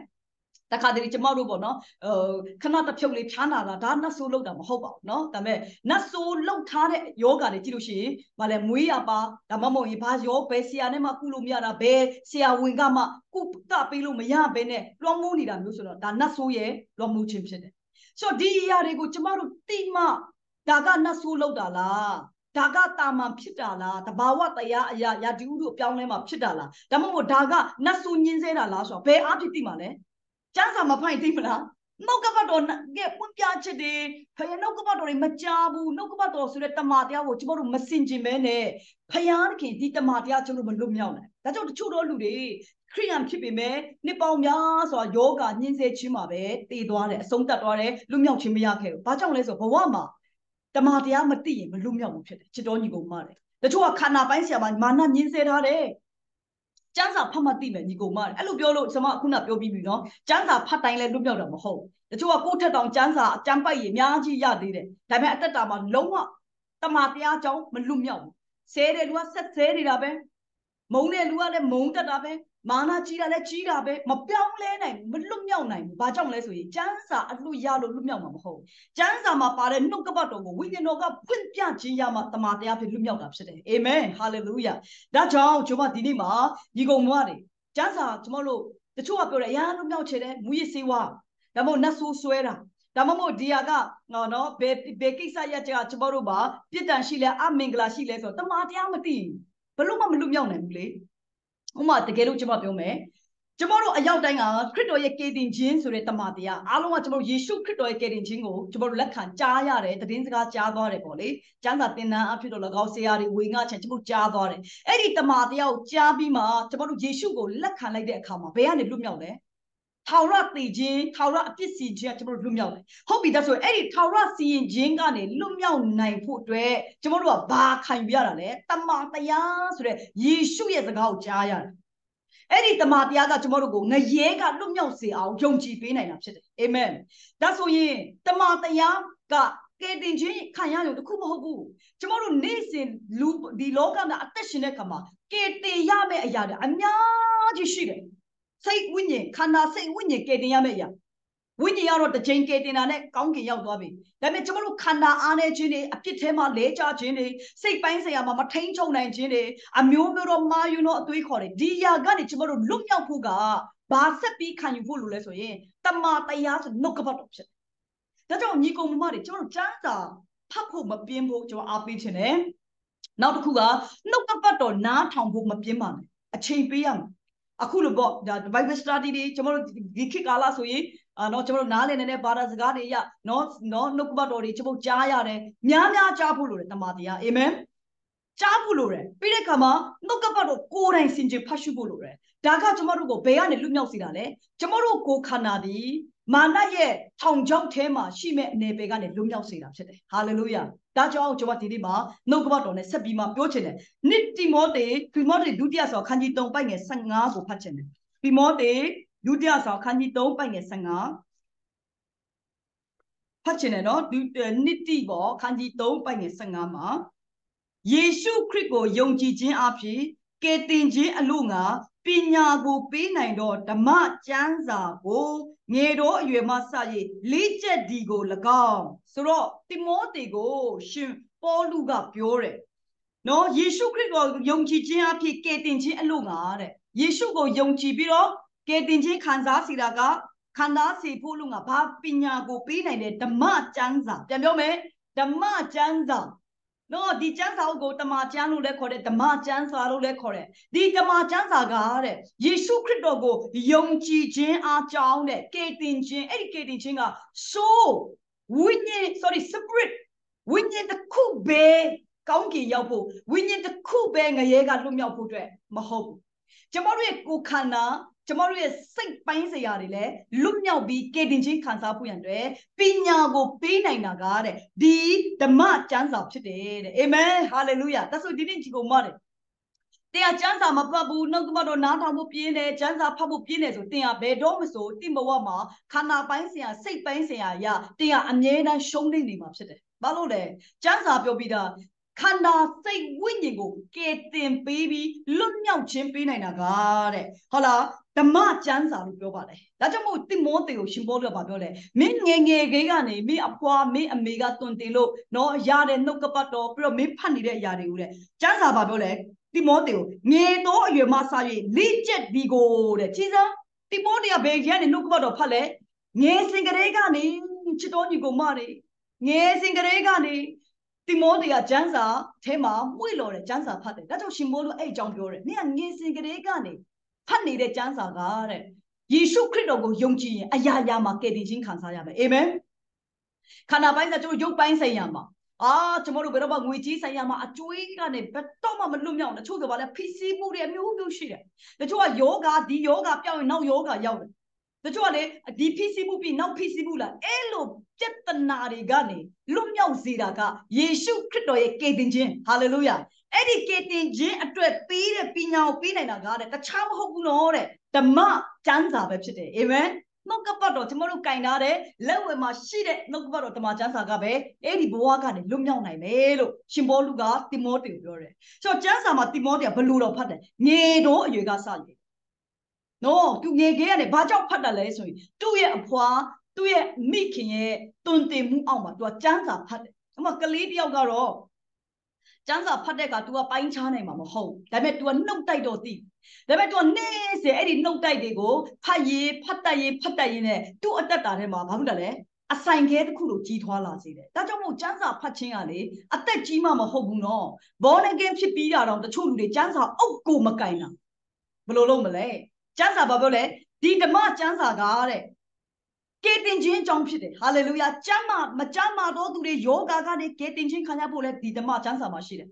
[SPEAKER 1] တခါတလေကျမတို့ပေါ့နော်ဟိုခဏတစ်ဖြုတ်လေးဖြားနာလာဒါနတ်ဆိုးလောက်တာမဟုတ်ပါဘူးနော်ဒါပေမဲ့နတ်ဆိုးလောက်ထားတဲ့ယောဂါတွေကြည့်လို့ရှိရင်ဗာလဲမွေးရပါဒါမှမဟုတ်ရင်ဘာရောဘယ်ဆရာနဲ့မှကုလို့မရတာဘယ်ဆရာဝန်ကမှကုတပေးလို့မရဘဲနဲ့လွှမ်းမိုးနေတာမျိုးဆိုတော့ဒါနတ်ဆိုးရဲ့လွှမ်းမိုးခြင်းဖြစ်တယ်ဆိုတော့ဒီအရာတွေကိုကျမတို့တိမဒါကနတ်ဆိုးလောက်တာလားဒါကတာမန်ဖြစ်တာလားတဘာဝတရားအရာရာဒီဥတို့အပြောင်းလဲမှာဖြစ်တာလားဒါမှမဟုတ်ဒါကနတ်ဆူညင်းစဲတာလားဆိုတော့ဘယ်အဖြစ်သိမှာလဲ ကျန်းစာမဖိုင်သိမလားနှုတ်ကပတ်တော်ကပွင့်ပြချက်တွေဖခင်နှုတ်ကပတ်တော်တွေမကြားဘူးနှုတ်ကပတ်တော်ဆိုတဲ့တမန်တရားကိုကျွန်တော်တို့မစင်ကျင်မဲနဲ့ဖခင်ဒီတမန်တရားကျွန်တော်တို့မလွတ်မြောက်နိုင်ဒါကြောင့်တချို့သောလူတွေခရိယန်ဖြစ်ပေမဲ့နှစ်ပေါင်းများစွာယောဂညှင်းဆဲခြင်းမှာပဲတည်သွားတယ်အဆုံးသတ်သွားတယ်လွတ်မြောက်ခြင်းမရခဲ့ဘူးဘာကြောင့်လဲဆိုဘဝမှာတမန်တရားမသိရင်မလွတ်မြောက်ဘူးဖြစ်တယ်ချစ်တော်ညီကောင်မတယ်တချို့ကခန္ဓာပိုင်းဆရာမှာမာနညှင်းဆဲထားတယ် ကျန်းစာဖတ်မှသိမယ်ညီကောင်မအဲ့လိုပြောလို့ကျွန်မခုနပြောပြီးပြီနော်ကျန်းစာဖတ်တိုင်းလဲလွတ်မြောက်တာမဟုတ်တချို့ကကိုယ့်ထက်တောင်ကျန်းစာအကျန်းပိုက်ရအများကြီးရသေးတယ်ဒါပေမဲ့အသက်တာမှာလုံးဝတမာတရားကြောင့်မလွတ်မြောက်ဘူးဆဲတဲ့လူကဆက်ဆဲနေတာပဲ မုံတဲ့လူကလည်းမုံတက်တာပဲမာနာကြီးတာလည်းကြီးတာပဲမပြောင်းလဲနိုင်မလွတ်မြောက်နိုင်ဘူးဘာကြောင့်လဲဆိုရင်ကျမ်းစာအလွတ်ရလို့လွတ်မြောက်မှာမဟုတ်ဘူးကျမ်းစာမှာပါတဲ့နှုတ်ကပတ်တော်ကိုဝိညာဉ်တော်ကဖွင့်ပြခြင်းရမှာတမန်တရားဖြစ်လွတ်မြောက်တာဖြစ်တယ်အာမင်ဟာလေလုယာဒါကြောင့်ကျွန်မဒီနေ့မှာညီကောင်မတွေကျမ်းစာကျွန်တော်တို့တချို့ကပြောတယ်အရာလွတ်မြောက်ချင်တယ်မူရစေဝါဒါမှမဟုတ်နတ်ဆိုးဆွဲတာဒါမှမဟုတ်ဒီဟာကနော်ဘယ်ဘယ်ကိစ္စရကြကျွန်တော်တို့ပါပြစ်ဒဏ်ရှိလဲအမင်္ဂလာရှိလဲဆိုတော့တမန်တရားမသိဘ လို့မှမလွတ်မြောက်နိုင်ဘူးလေဥမာတကယ်လို့ကျွန်မပြောမယ်ကျမတို့အရောက်တိုင်းကခရစ်တော်ရဲ့ကယ်တင်ခြင်းဆိုတဲ့တမန်တရားအားလုံးကကျမတို့ယေရှုခရစ်တော်ရဲ့ကယ်တင်ခြင်းကိုကျမတို့လက်ခံကြားရတယ်သတင်းစကားကြားသွားတယ်ပေါ့လေကျမ်းစာသင်တန်းအဖြစ်တော့၎င်းဆရာတွေဝေငှချင်ကျမတို့ကြားသွားတယ်အဲ့ဒီတမန်တရားကိုကြားပြီးမှကျမတို့ယေရှုကိုလက်ခံလိုက်တဲ့အခါမှာဘယ်ကနေလွတ်မြောက်လဲ ထာဝရတည်ခြင်းထာဝရအပြစ်စီခြင်းကျွန်တော်တို့လွတ်မြောက်တယ်ဟုတ်ပြီဒါဆိုအဲ့ဒီထာဝရစီရင်ခြင်းကနေလွတ်မြောက်နိုင်ဖို့အတွက်ကျွန်တော်တို့ကဘာခံယူရတာလဲတမန်တရားဆိုတဲ့ယေရှုရဲ့စကားကိုကြားရတယ်အဲ့ဒီတမန်တရားကကျွန်တော်တို့ကိုငရဲကလွတ်မြောက်စေအောင်ယုံကြည်ပေးနိုင်တာဖြစ်တယ်အာမင်ဒါဆိုရင်တမန်တရားကကယ်တင်ခြင်းခံရလို့တခုမဟုတ်ဘူးကျမတို့နေ့စဉ်လူဒီလောကမှာအသက်ရှင်တဲ့ခါမှာကယ်တင်ရမယ့်အရာတွေအများကြီးရှိတယ် စိတ်ဝိညာဉ်ခန္ဓာစိတ်ဝိညာဉ်ကယ်တင်ရမယ့်အရာဝိညာဉ်ကတော့တစ်ချိန်ကယ်တင်တာနဲ့ကောင်းကင်ရောက်သွားပြီဒါပေမဲ့ကျွန်တော်တို့ခန္ဓာအားနေခြင်းတွေအပြစ်ထဲမှာလဲကျခြင်းတွေစိတ်ပိုင်းဆိုင်ရာမှာမထိန်ချုံနိုင်ခြင်းတွေအမျိုးမျိုးတော့မာယူတော့အသွေးခေါ်တယ်ဒီຢာကနေကျွန်တော်တို့လွတ်မြောက်ဖို့ကဘာဆက်ပြီးခံယူဖို့လိုလဲဆိုရင်တမာတရားဆိုနှုတ်ကပတ်တော်ဖြစ်တယ်ဒါကြောင့်ညီကောင်မတွေကျွန်တော်တို့စမ်းစာဖတ်ဖို့မပြင်းဖို့ကျွန်တော်အားပေးခြင်းတယ်နောက်တစ်ခုကနှုတ်ကပတ်တော်နားထောင်ဖို့မပြင်းပါနဲ့အချိန်ပေးရမယ် အခုလိုပေါ့ဒါ Bible study တွေကျွန်တော်တို့ဒီခေတ်ကာလဆိုရင်အာနော်ကျွန်တော်တို့နားလည်နေတဲ့ဘာသာစကားတွေရနော်နော်နှုတ်ကပတ်တော်တွေကျွန်တော်ကြားရတယ်များများကြားဖို့လိုတယ်တမန်တရားအာမင်ကြားဖို့လိုတယ်ပြီးတဲ့အခါမှာနှုတ်ကပတ်တော်ကိုယ်တိုင်စင်ကြယ်ဖတ်ရှုဖို့လိုတယ်ဒါကကျွန်တော်တို့ကိုဘယ်ကနေလွတ်မြောက်စေတာလဲကျွန်တော်တို့ကိုခန္ဓာဒီ မာနရဲ့ထောင်ချောက်ထဲမှာရှိမဲ့အနေပေကနေလွတ်မြောက်စေတာဖြစ်တယ်ဟာလေလုယာဒါကြောင့်ကျွန်တော်ဒီနေ့မှာနှုတ်ကပတ်တော်နဲ့ဆက်ပြီးမှပြောချင်တယ်နိတိမောတေတိမောတေဒုတိယဆောင်ခန်းကြီး3ပိုက်ငယ်15ကိုဖတ်ချင်တယ်တိမောတေဒုတိယဆောင်ခန်းကြီး3ပိုက်ငယ်15ဖတ်ချင်တယ်နော်နိတိပေါ့ခန်းကြီး3ပိုက်ငယ်15မှာယေရှုခရစ်ကိုယုံကြည်ခြင်းအဖြစ် ကယ်တင်ခြင်းအလို့ငါပညာကိုပေးနိုင်တော့ဓမ္မကျမ်းစာကိုငယ်တော်အရွယ်မှစ၍လေးချက်ဒီကို၎င်းဆိုတော့တိမောသေကို ရှင်ပေါလုကပြောတယ်နော်ယေရှုခရစ်ကိုယုံကြည်ခြင်းအဖြစ်ကယ်တင်ခြင်းအလို့ငါတဲ့ယေရှုကိုယုံကြည်ပြီးတော့ကယ်တင်ခြင်းခံစားစီတာကခန္ဓာစီဖို့လို့ငါဘာပညာကိုပေးနိုင်တဲ့ဓမ္မကျမ်းစာပြန်ပြောမယ်ဓမ္မကျမ်းစာ နော်ဒီကျမ်းစာအုပ်ကိုတမန်ကျမ်းလို့လည်းခေါ်တယ်ဓမ္မကျမ်းစာလို့လည်းခေါ်တယ်ဒီဓမ္မကျမ်းစာကတဲ့ယေရှုခရစ်တော်ကိုယုံကြည်ခြင်းအားကြောင်းတဲ့ကေတင်ခြင်းအဲ့ဒီကေတင်ခြင်းက soul ဝိညာဉ် sorry spirit ဝိညာဉ်တစ်ခုပဲကောင်းကင်ရောက်ဖို့ဝိညာဉ်တစ်ခုပဲငရဲကလွတ်မြောက်ဖို့အတွက်မဟုတ်ဘူးကျမတို့ရဲ့ကိုယ်ခန္ဓာ ကျမတို့ရဲ့စိတ်ပိုင်းစရာတွေလည်းလွတ်မြောက်ပြီးကေတင်ချင်းခံစားဖို့ရန်အတွက်ပညာကိုပေးနိုင်တာကတဲ့ဒီဓမ္မကျမ်းစာဖြစ်တယ်တဲ့အာမင်ဟာလေလုယာဒါဆိုဒီနေ့ဒီကိုမတယ်တရားကျမ်းစာမဖတ်ဘူးနှုတ်ကပတ်တော်နားထောင်ဖို့ပြင်းတယ်ကျမ်းစာဖတ်ဖို့ပြင်းတယ်ဆိုတင်ရဘယ်တော့မဆိုတိမဝမှာခန္ဓာပိုင်းစရာစိတ်ပိုင်းစရာရတင်ရအမြဲတမ်းရှုံးနေနေမှာဖြစ်တယ်ဘာလို့လဲကျမ်းစာပြောပြီးသားခန္ဓာစိတ်ဝိညာဉ်ကိုကယ်တင်ပေးပြီးလွတ်မြောက်ခြင်းပေးနိုင်တာကတဲ့ဟုတ်လား ဓမ္မကျမ်းစာလို့ပြောပါတယ်ဒါကြောင့်မို့တိမောသေကိုရှင်ဘောလို့ပြောလဲမင်းငယ်ငယ်ကလေးကနေမင်းအဖွာမင်းအမေကတွင်တင်လို့နော်ရတဲ့နှုတ်ကပတ်တော်ပြီးတော့မင်းဖတ်နေတဲ့အရာတွေကိုတဲ့ကျမ်းစာဘာပြောလဲတိမောသေကိုငယ်သောအရွယ်မှစ၍လိကျက်ဒီကိုတဲ့ကြီးစားတိမောသေကဘယ်ရတဲ့နှုတ်ကပတ်တော်ဖတ်လဲငယ်စဉ်ကလေးကနေချစ်တော်ညီကိုမတွေငယ်စဉ်ကလေးကနေတိမောသေကကျမ်းစာထဲမှာမှု့လော်တဲ့ကျမ်းစာဖတ်တယ်ဒါကြောင့်ရှင်မိုးလို့အဲ့အကြောင်းပြောတယ်နင်ကငယ်စဉ်ကလေးကနေ ဖတ်နေတဲ့ကျမ်းစာကတဲ့ယေရှုခရစ်တော်ကိုယုံကြည်ရင်အရာရာမှာကယ်တင်ခြင်းခံစားရမယ်အာမင်ခန္ဓာပိုင်းကကျွန်တော်ရုပ်ပိုင်းဆိုင်ရာမှာအာကျွန်တော်တို့ဘယ်တော့မှငွေကြီးဆိုင်ရာမှာအကျွေးကနေဘယ်တော့မှမလွတ်မြောက်ဘူးတချို့ကဘာလဲဖိစီးမှုတွေအမျိုးမျိုးရှိတယ်တချို့ကယောဂဒီယောဂပြောင်းရင်နောက်ယောဂရောက်တယ်တချို့ကလေဒီဖိစီးမှုပြီးနောက်ဖိစီးမှုလားအဲ့လိုပြဿနာတွေကနေလွတ်မြောက်စေတာကယေရှုခရစ်တော်ရဲ့ကယ်တင်ခြင်းဟာလေလုယာ အဲ့ဒီကေတင်ခြင်းအတွက်ပေးတဲ့ပညာကိုပေးနိုင်တာကတဲ့တခြားမဟုတ်ဘူးနော်တဲ့ဓမ္မကျမ်းစာပဲဖြစ်တယ်အာမင်နှုတ်ကပတ်တော်ကျွန်တော်တို့ကင်ထားတဲ့လက်ဝဲမှာရှိတဲ့နှုတ်ကပတ်တော်ဓမ္မကျမ်းစာကပဲအဲ့ဒီဘဝကနေလွတ်မြောက်နိုင်မယ်လို့ရှင်ဘောလူကတိမောသေကိုပြောတယ်ဆိုတော့ကျမ်းစာမှာတိမောသေကဘလို့တော့ဖတ်တယ်ငေတော်အရွယ်ကစရည်နော်သူငေခဲကနေဘာကြောင့်ဖတ်တယ်လဲဆိုရင်သူ့ရဲ့အဖွာသူ့ရဲ့မိခင်ရဲ့တွင်တင်မှုအောက်မှာသူကကျမ်းစာဖတ်တယ်အမကလေးတယောက်ကတော့ ကျန်းစာဖတ်တဲ့က तू ကပိုင်းခြားနိုင်မှာမဟုတ်ဒါပေမဲ့ तू ကနှုတ်တိုက်တော့သိဒါပေမဲ့ तू ကနေစေအဲ့ဒီနှုတ်တိုက်တွေကိုဖတ်ရေးဖတ်တတ်ရေးဖတ်တတ်ရေးနဲ့ तू အတက်တာထဲမှာဘာလို့လဲအဆိုင်ခဲတစ်ခုလိုကြီးထွားလာစေတယ်ဒါကြောင့်မို့ကျန်းစာဖတ်ခြင်းကလေအသက်ကြီးမှမဟုတ်ဘူးနော်ဘောနဂင်ဖြစ်ပြီးတာတော့တချို့လူတွေကျန်းစာအုပ်ကိုမကင်တာဘယ်လိုလုပ်မလဲကျန်းစာဘာပြောလဲဒီဓမ္မကျန်းစာကတဲ့ ကယ်တင်ခြင်းအကြောင်းဖြစ်တယ်ဟာလေလုယာကျမ်းမာမကျမ်းမာတော့သူတွေယောဂါကနေကယ်တင်ခြင်းခံရဖို့လဲဒီဓမ္မကျမ်းစာမှာရှိတယ်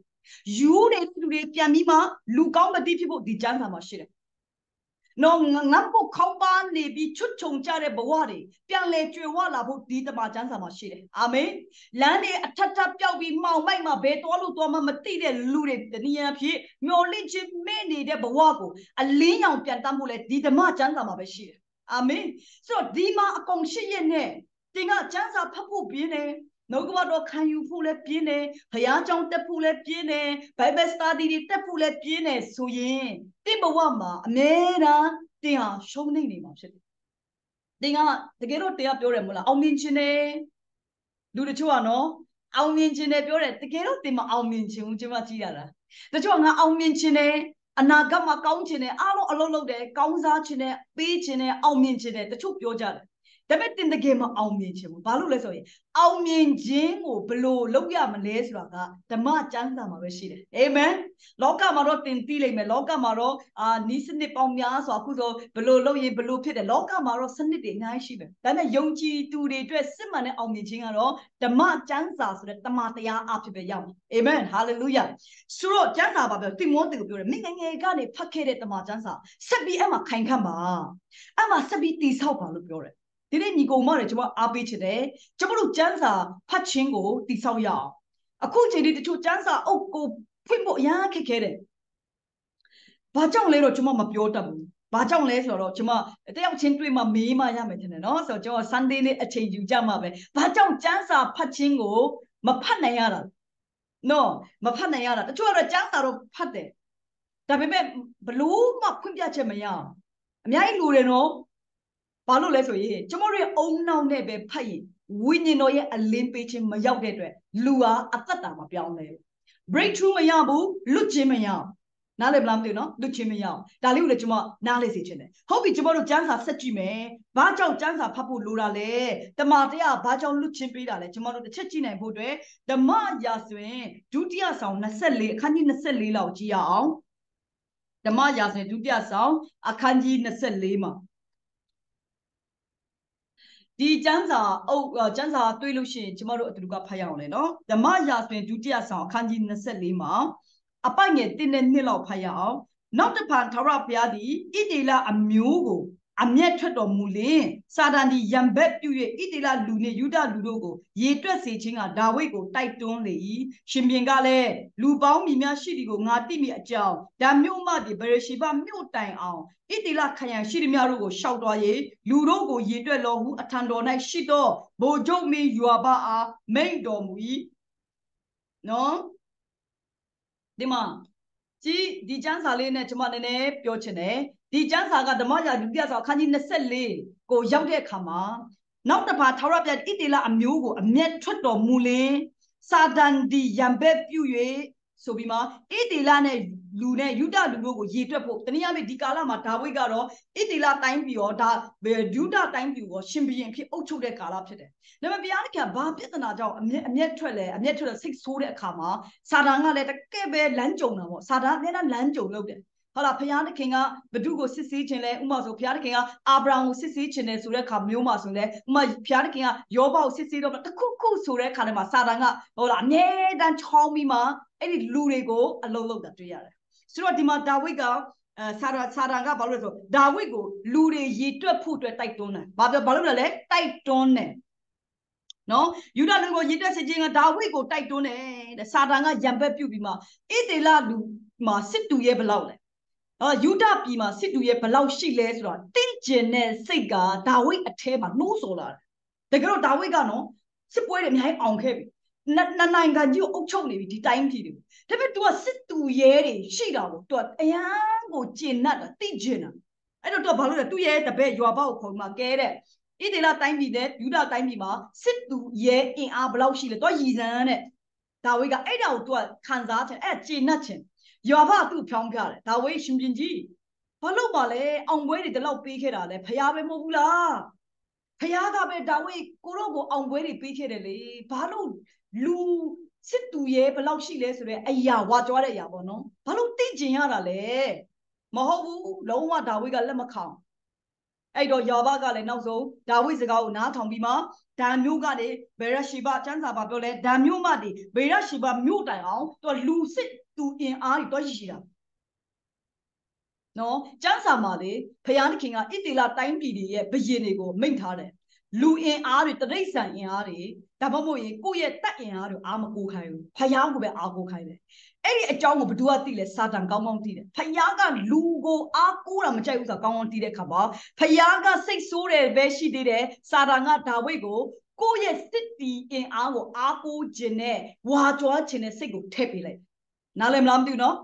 [SPEAKER 1] ယူတဲ့သူတွေပြန်ပြီးမှလူကောင်းမတိဖြစ်ဖို့ဒီကျမ်းစာမှာရှိတယ်နော်ငတ်ဖို့ခေါပါနေပြီးချွတ်ချုံကြတဲ့ဘဝတွေပြန်လဲကြွယ်ဝလာဖို့ဒီတမန်ကျမ်းစာမှာရှိတယ်အာမင်လမ်းတွေအထက်ထပ်ပျောက်ပြီးမှောင်မိုက်မှာဘယ်သွားလို့သွားမှမသိတဲ့လူတွေတနည်းအားဖြင့်မျောလင့်ခြင်းမဲ့နေတဲ့ဘဝကိုအလင်းရောင်ပြန်တမ်းဖို့လဲဒီဓမ္မကျမ်းစာမှာပဲရှိတယ် အာမင်ဆိုတော့ဒီမှာအကုန်ရှိရနဲ့တင်ကကျမ်းစာဖတ်ဖို့ပြင်းတယ်နှုတ်ကပတော်ခံယူဖို့လည်းပြင်းတယ်ဘုရားကျောင်းတက်ဖို့လည်းပြင်းတယ် Bible study တွေတက်ဖို့လည်းပြင်းတယ်ဆိုရင်တင့်ဘဝမှာအမြဲတမ်းတင်ဟာရှုံးနေနေမှာဖြစ်တယ်တင်ကတကယ်တော့တရားပြောတယ်မို့လားအောင်မြင်ခြင်းတယ်လူတချို့ကနော်အောင်မြင်ခြင်းတယ်ပြောတယ်တကယ်တော့တင်မအောင်မြင်ခြင်းဘူးကျွန်မကြည့်ရတာတချို့ကငါအောင်မြင်ခြင်းတယ် အနာဂတ်မှာကောင်းခြင်းနဲ့အားလုံးအလုံးလုံးတယ်ကောင်းစားခြင်းနဲ့ပေးခြင်းနဲ့အောင်မြင်ခြင်းနဲ့တချို့ပြောကြတယ် ဒါပေမဲ့တင်တကယ်မအောင်မြင်ချင်ဘူးဘာလို့လဲဆိုရင်အောင်မြင်ခြင်းကိုဘလို့လုပ်ရမလဲဆိုတာကဓမ္မကျမ်းစာမှာပဲရှိတယ်အာမင်လောကမှာတော့တင်သိလိမ့်မယ်လောကမှာတော့အာနီးစနစ်ပေါင်းများစွာအခုဆိုဘလို့လုပ်ရင်ဘလို့ဖြစ်တယ်လောကမှာတော့စနစ်တွေအများကြီးရှိတယ်ဒါပေမဲ့ယုံကြည်သူတွေအတွက်စစ်မှန်တဲ့အောင်မြင်ခြင်းကတော့ဓမ္မကျမ်းစာဆိုတဲ့တမန်တရားအဖြစ်ပဲရောက်တယ်အာမင်ဟာလေလုယာဆိုတော့ကျမ်းစာပါပြောတိမောသေကိုပြောတယ်မင်းငယ်ငယ်ကနေဖတ်ခဲ့တဲ့တမန်ကျမ်းစာဆက်ပြီးအဲ့မှာခိုင်ခန့်ပါအဲ့မှာဆက်ပြီးတည်ဆောက်ပါလို့ပြောတယ် ဒီနေ့ညီကောင်မတွေကျွန်မအားပေးချင်တယ်ကျွန်တော်တို့ကျန်းစာဖတ်ခြင်းကိုတည်ဆောက်ရအောင်အခုချိန်ဒီတချို့ကျန်းစာအုပ်ကိုဖွင့်ဖို့အများခက်ခဲတယ်ဘာကြောင့်လဲတော့ကျွန်မမပြောတတ်ဘူးဘာကြောင့်လဲဆိုတော့ကျွန်မတယောက်ချင်းတွေ့မှမေးမှရမယ်ထင်တယ်နော်ဆိုတော့ကျွန်တော် Sunday နေ့အချိန်ယူကြမှာပဲဘာကြောင့်ကျန်းစာဖတ်ခြင်းကိုမဖတ်နိုင်ရတာနော်မဖတ်နိုင်ရတာတချို့ကတော့ကျန်းစာတော့ဖတ်တယ်ဒါပေမဲ့ဘလို့မှဖွင့်ပြချက်မရအောင်အများကြီးလူတွေနော် ဘာလို့လဲဆိုရင်ကျမတို့ရဲ့အုံနောက်နဲ့ပဲဖတ်ရင်ဝိညာဉ်တော်ရဲ့အလင်းပေးခြင်းမရောက်တဲ့အတွက်လူဟာအသက်တာမပြောင်းလဲ breakthrough မရဘူးလွတ်ခြင်းမရအောင်နားလည်မလားမသိဘူးနော်လွတ်ခြင်းမရအောင်ဒါလေးကိုလည်းကျွန်မနားလေစေချင်တယ်ဟုတ်ပြီကျွန်တော်တို့ကျမ်းစာဆက်ကြည့်မယ်ဘာကြောင့်ကျမ်းစာဖတ်ဖို့လိုတာလဲတမန်တရားဘာကြောင့်လွတ်ခြင်းပေးတာလဲကျွန်တော်တို့တစ်ချက်ကြည့်နိုင်ဖို့အတွက်ဓမ္မရာဆိုရင်ဒုတိယဆောင်24အခန်းကြီး24လောက်ကြည့်ရအောင်ဓမ္မရာဆိုရင်ဒုတိယဆောင်အခန်းကြီး24မှာ ဒီကျမ်းစာအုပ်ကျမ်းစာတွေ့လို့ရှိရင်ကျမတို့အတူတူကဖတ်ရအောင်လေနော်ဓမ္မရာဆိုရင်ဒုတိယဆောင်အခန်းကြီး24မှာအပိုက်ငယ်တင်းတဲ့နှစ်လောက်ဖတ်ရအောင်နောက်တစ်ဖန်ထာဝရဘုရားသည်ဣတိလအမျိုးကို အမျက်ထွက်တော်မူလင်စာတန်ဒီယံဘက်ပြု၍ဣတိလလူနှင့်ယူဒလူတို့ကိုရေတွက်စေခြင်းကဒါဝိဒ်ကိုတိုက်တွန်းလေ၏ရှင်ပြန်ကလည်းလူပေါင်းမြည်များရှိသည်ကိုငါသိမိအကြောင်းဒါမျိုးမှဒီဗရရှိဘမြို့တိုင်အောင်ဣတိလခယံရှိသည်များတို့ကိုရှောက်တော်၍လူတို့ကိုရေတွက်တော်မူအထံတော်၌ရှိသောဗိုလ်ချုပ်မင်းယွာဘအားမိန်တော်မူ၏နော်ဒီမှာကြည်ဒီကျမ်းစာလေးနဲ့ကျွန်မနည်းနည်းပြောချင်တယ် ဒီကျမ်းစာကဓမ္မရာဒုတိယစာအခန်းကြီး24ကိုရောက်တဲ့အခါမှာနောက်တစ်ပါထာဝရဘုရားဣတေလအမျိုးကိုအမျက်ထွက်တော်မူလင်စာတန်ဒီယံဘက်ပြု၍ဆိုပြီးမှဣတေလနဲ့လူနဲ့ယုဒလူတို့ကိုရေတွက်ဖို့တနည်းအားဖြင့်ဒီကာလမှာဒါဝိဒ်ကတော့ဣတေလတိုင်းပြည်ရောဒါယုဒတိုင်းပြည်ကိုရှင်ဘုရင်ဖြစ်အုပ်ချုပ်တဲ့ကာလဖြစ်တယ်။ဒါပေမဲ့ဘုရားသခင်ဘာပြဿနာကြောင့်အမျက်အမျက်ထွက်လဲအမျက်ထွက်လဲစိတ်ဆိုးတဲ့အခါမှာစာတန်ကလည်းတကယ်ပဲလမ်းကြုံတာပေါ့။စာတန်ကလည်းလမ်းကြုံလုပ်တယ် ဟုတ်လားဘုရားသခင်ကဘဒုကိုစစ်ဆေးခြင်းလဲဥမာဆိုဘုရားသခင်ကအာဗြဟံကိုစစ်ဆေးခြင်းလဲဆိုတဲ့အခါမျိုးမှာဆိုလဲဥမာဘုရားသခင်ကယောဘကိုစစ်ဆေးတော့တခုခုဆိုတဲ့အခါထဲမှာစာတန်ကဟုတ်လားအမြဲတမ်းချောင်းပြီးမှအဲ့ဒီလူတွေကိုအလုံးလုံးတာတွေ့ရတယ်ဆိုတော့ဒီမှာဒါဝိဒ်ကအဲဆာရာဆာရာကဘာလို့လဲဆိုဒါဝိဒ်ကိုလူတွေရေတွက်ဖို့အတွက်တိုက်တွန်းတယ်ဘာပြောဘာလို့လဲလဲတိုက်တွန်းတယ်နော်ယူဒလူကိုရစ်တက်စစ်ချင်းကဒါဝိဒ်ကိုတိုက်တွန်းတယ်တဲ့စာတန်ကရံပက်ပြုတ်ပြီးမှဣတေလလူမှာစစ်တူရဲ့ဘလောက်လဲ အာယူဒပြည်မှာစစ်တူရဲ့ဘလောက်ရှိလဲဆိုတော့တင့်ကျင်တဲ့စိတ်ကဒါဝိဒ်အထဲမှာနှိုးဆော်လာတယ်တကယ်တော့ဒါဝိဒ်ကနော်စစ်ပွဲတွေအများကြီးအောင်ခဲ့ပြီနနိုင်ငံကြီးကိုအုပ်ချုပ်နေပြီဒီတိုင်းပြည်တွေဒါပေမဲ့ तू ကစစ်တူရဲတွေရှိတာကို तू ကအရန်ကိုကျင်납တာတိကျင်တာအဲ့တော့ तू ဘာလို့လဲသူ့ရဲ့တပည့်ရွာပေါက်ခုံမှာကဲတဲ့ဣဒေလတိုင်းပြည်နဲ့ယူဒတိုင်းပြည်မှာစစ်တူရဲအင်အားဘယ်လောက်ရှိလဲ तू ရည်စမ်းတဲ့ဒါဝိဒ်ကအဲ့ဒါကို तू ခံစားချင်အဲ့ကျင်납ချင် ရွာဘသူ့ဖြောင်းပြတယ်ဒါဝိဒ်ရှင်ပြင်ကြီးဘာလို့ပါလဲအောင်ပွဲတွေဒီလောက်ပေးခဲ့တာလဲဖျားပဲမဟုတ်ဘူးလားဖျားကပဲဒါဝိဒ်ကိုတော့ကိုအောင်ပွဲတွေပေးခဲ့တယ်လေဘာလို့လူစစ်တူရဲ့ဘယ်လောက်ရှိလဲဆိုတော့အရာဝါကြွားတဲ့အရာပေါ့နော်ဘာလို့သိကျင်ရတာလဲမဟုတ်ဘူးလုံးဝဒါဝိဒ်ကလက်မခံ အဲ့တော့ယာဘကလည်းနောက်ဆုံးဒါဝိဒ်စကားကိုနားထောင်ပြီးမှဒါမျိုးကနေဗေရရှိဘကျမ်းစာပါပြောလဲဒါမျိုးမှဒီဗေရရှိဘမြို့တိုင်အောင်သူလူစစ်သူအင်အားတွေတော့ရှိတာနော်ကျမ်းစာမှာလေဖယားသခင်ကဣတိလတိုင်းပြည်တွေရဲ့ဘယင်တွေကိုမိန့်ထားတယ်လူအင်အားတွေတရိษံအင်အားတွေဒါမှမဟုတ်ရင်ကိုယ့်ရဲ့တက်အင်အားတွေအားမကိုခိုင်းဘူးဖယားကိုပဲအားကိုခိုင်းတယ် အဲ့ဒီအကြောင်းကိုဘသူကသိလဲစာတန်ကောင်းကောင်းသိတယ်ဖယားကလူကိုအားကိုးတာမကြိုက်ဘူးဆိုတာကောင်းကောင်းသိတဲ့ခါမှာဖယားကစိတ်ဆိုးတယ်ပဲရှိသေးတယ်စာတန်ကဒါဝိဒ်ကိုကိုယ့်ရဲ့စစ်တီအင်အားကိုအားကိုးခြင်းနဲ့ဝါကြွားခြင်းနဲ့စိတ်ကိုထည့်ပေးလိုက်နားလည်မလားမသိဘူးနော်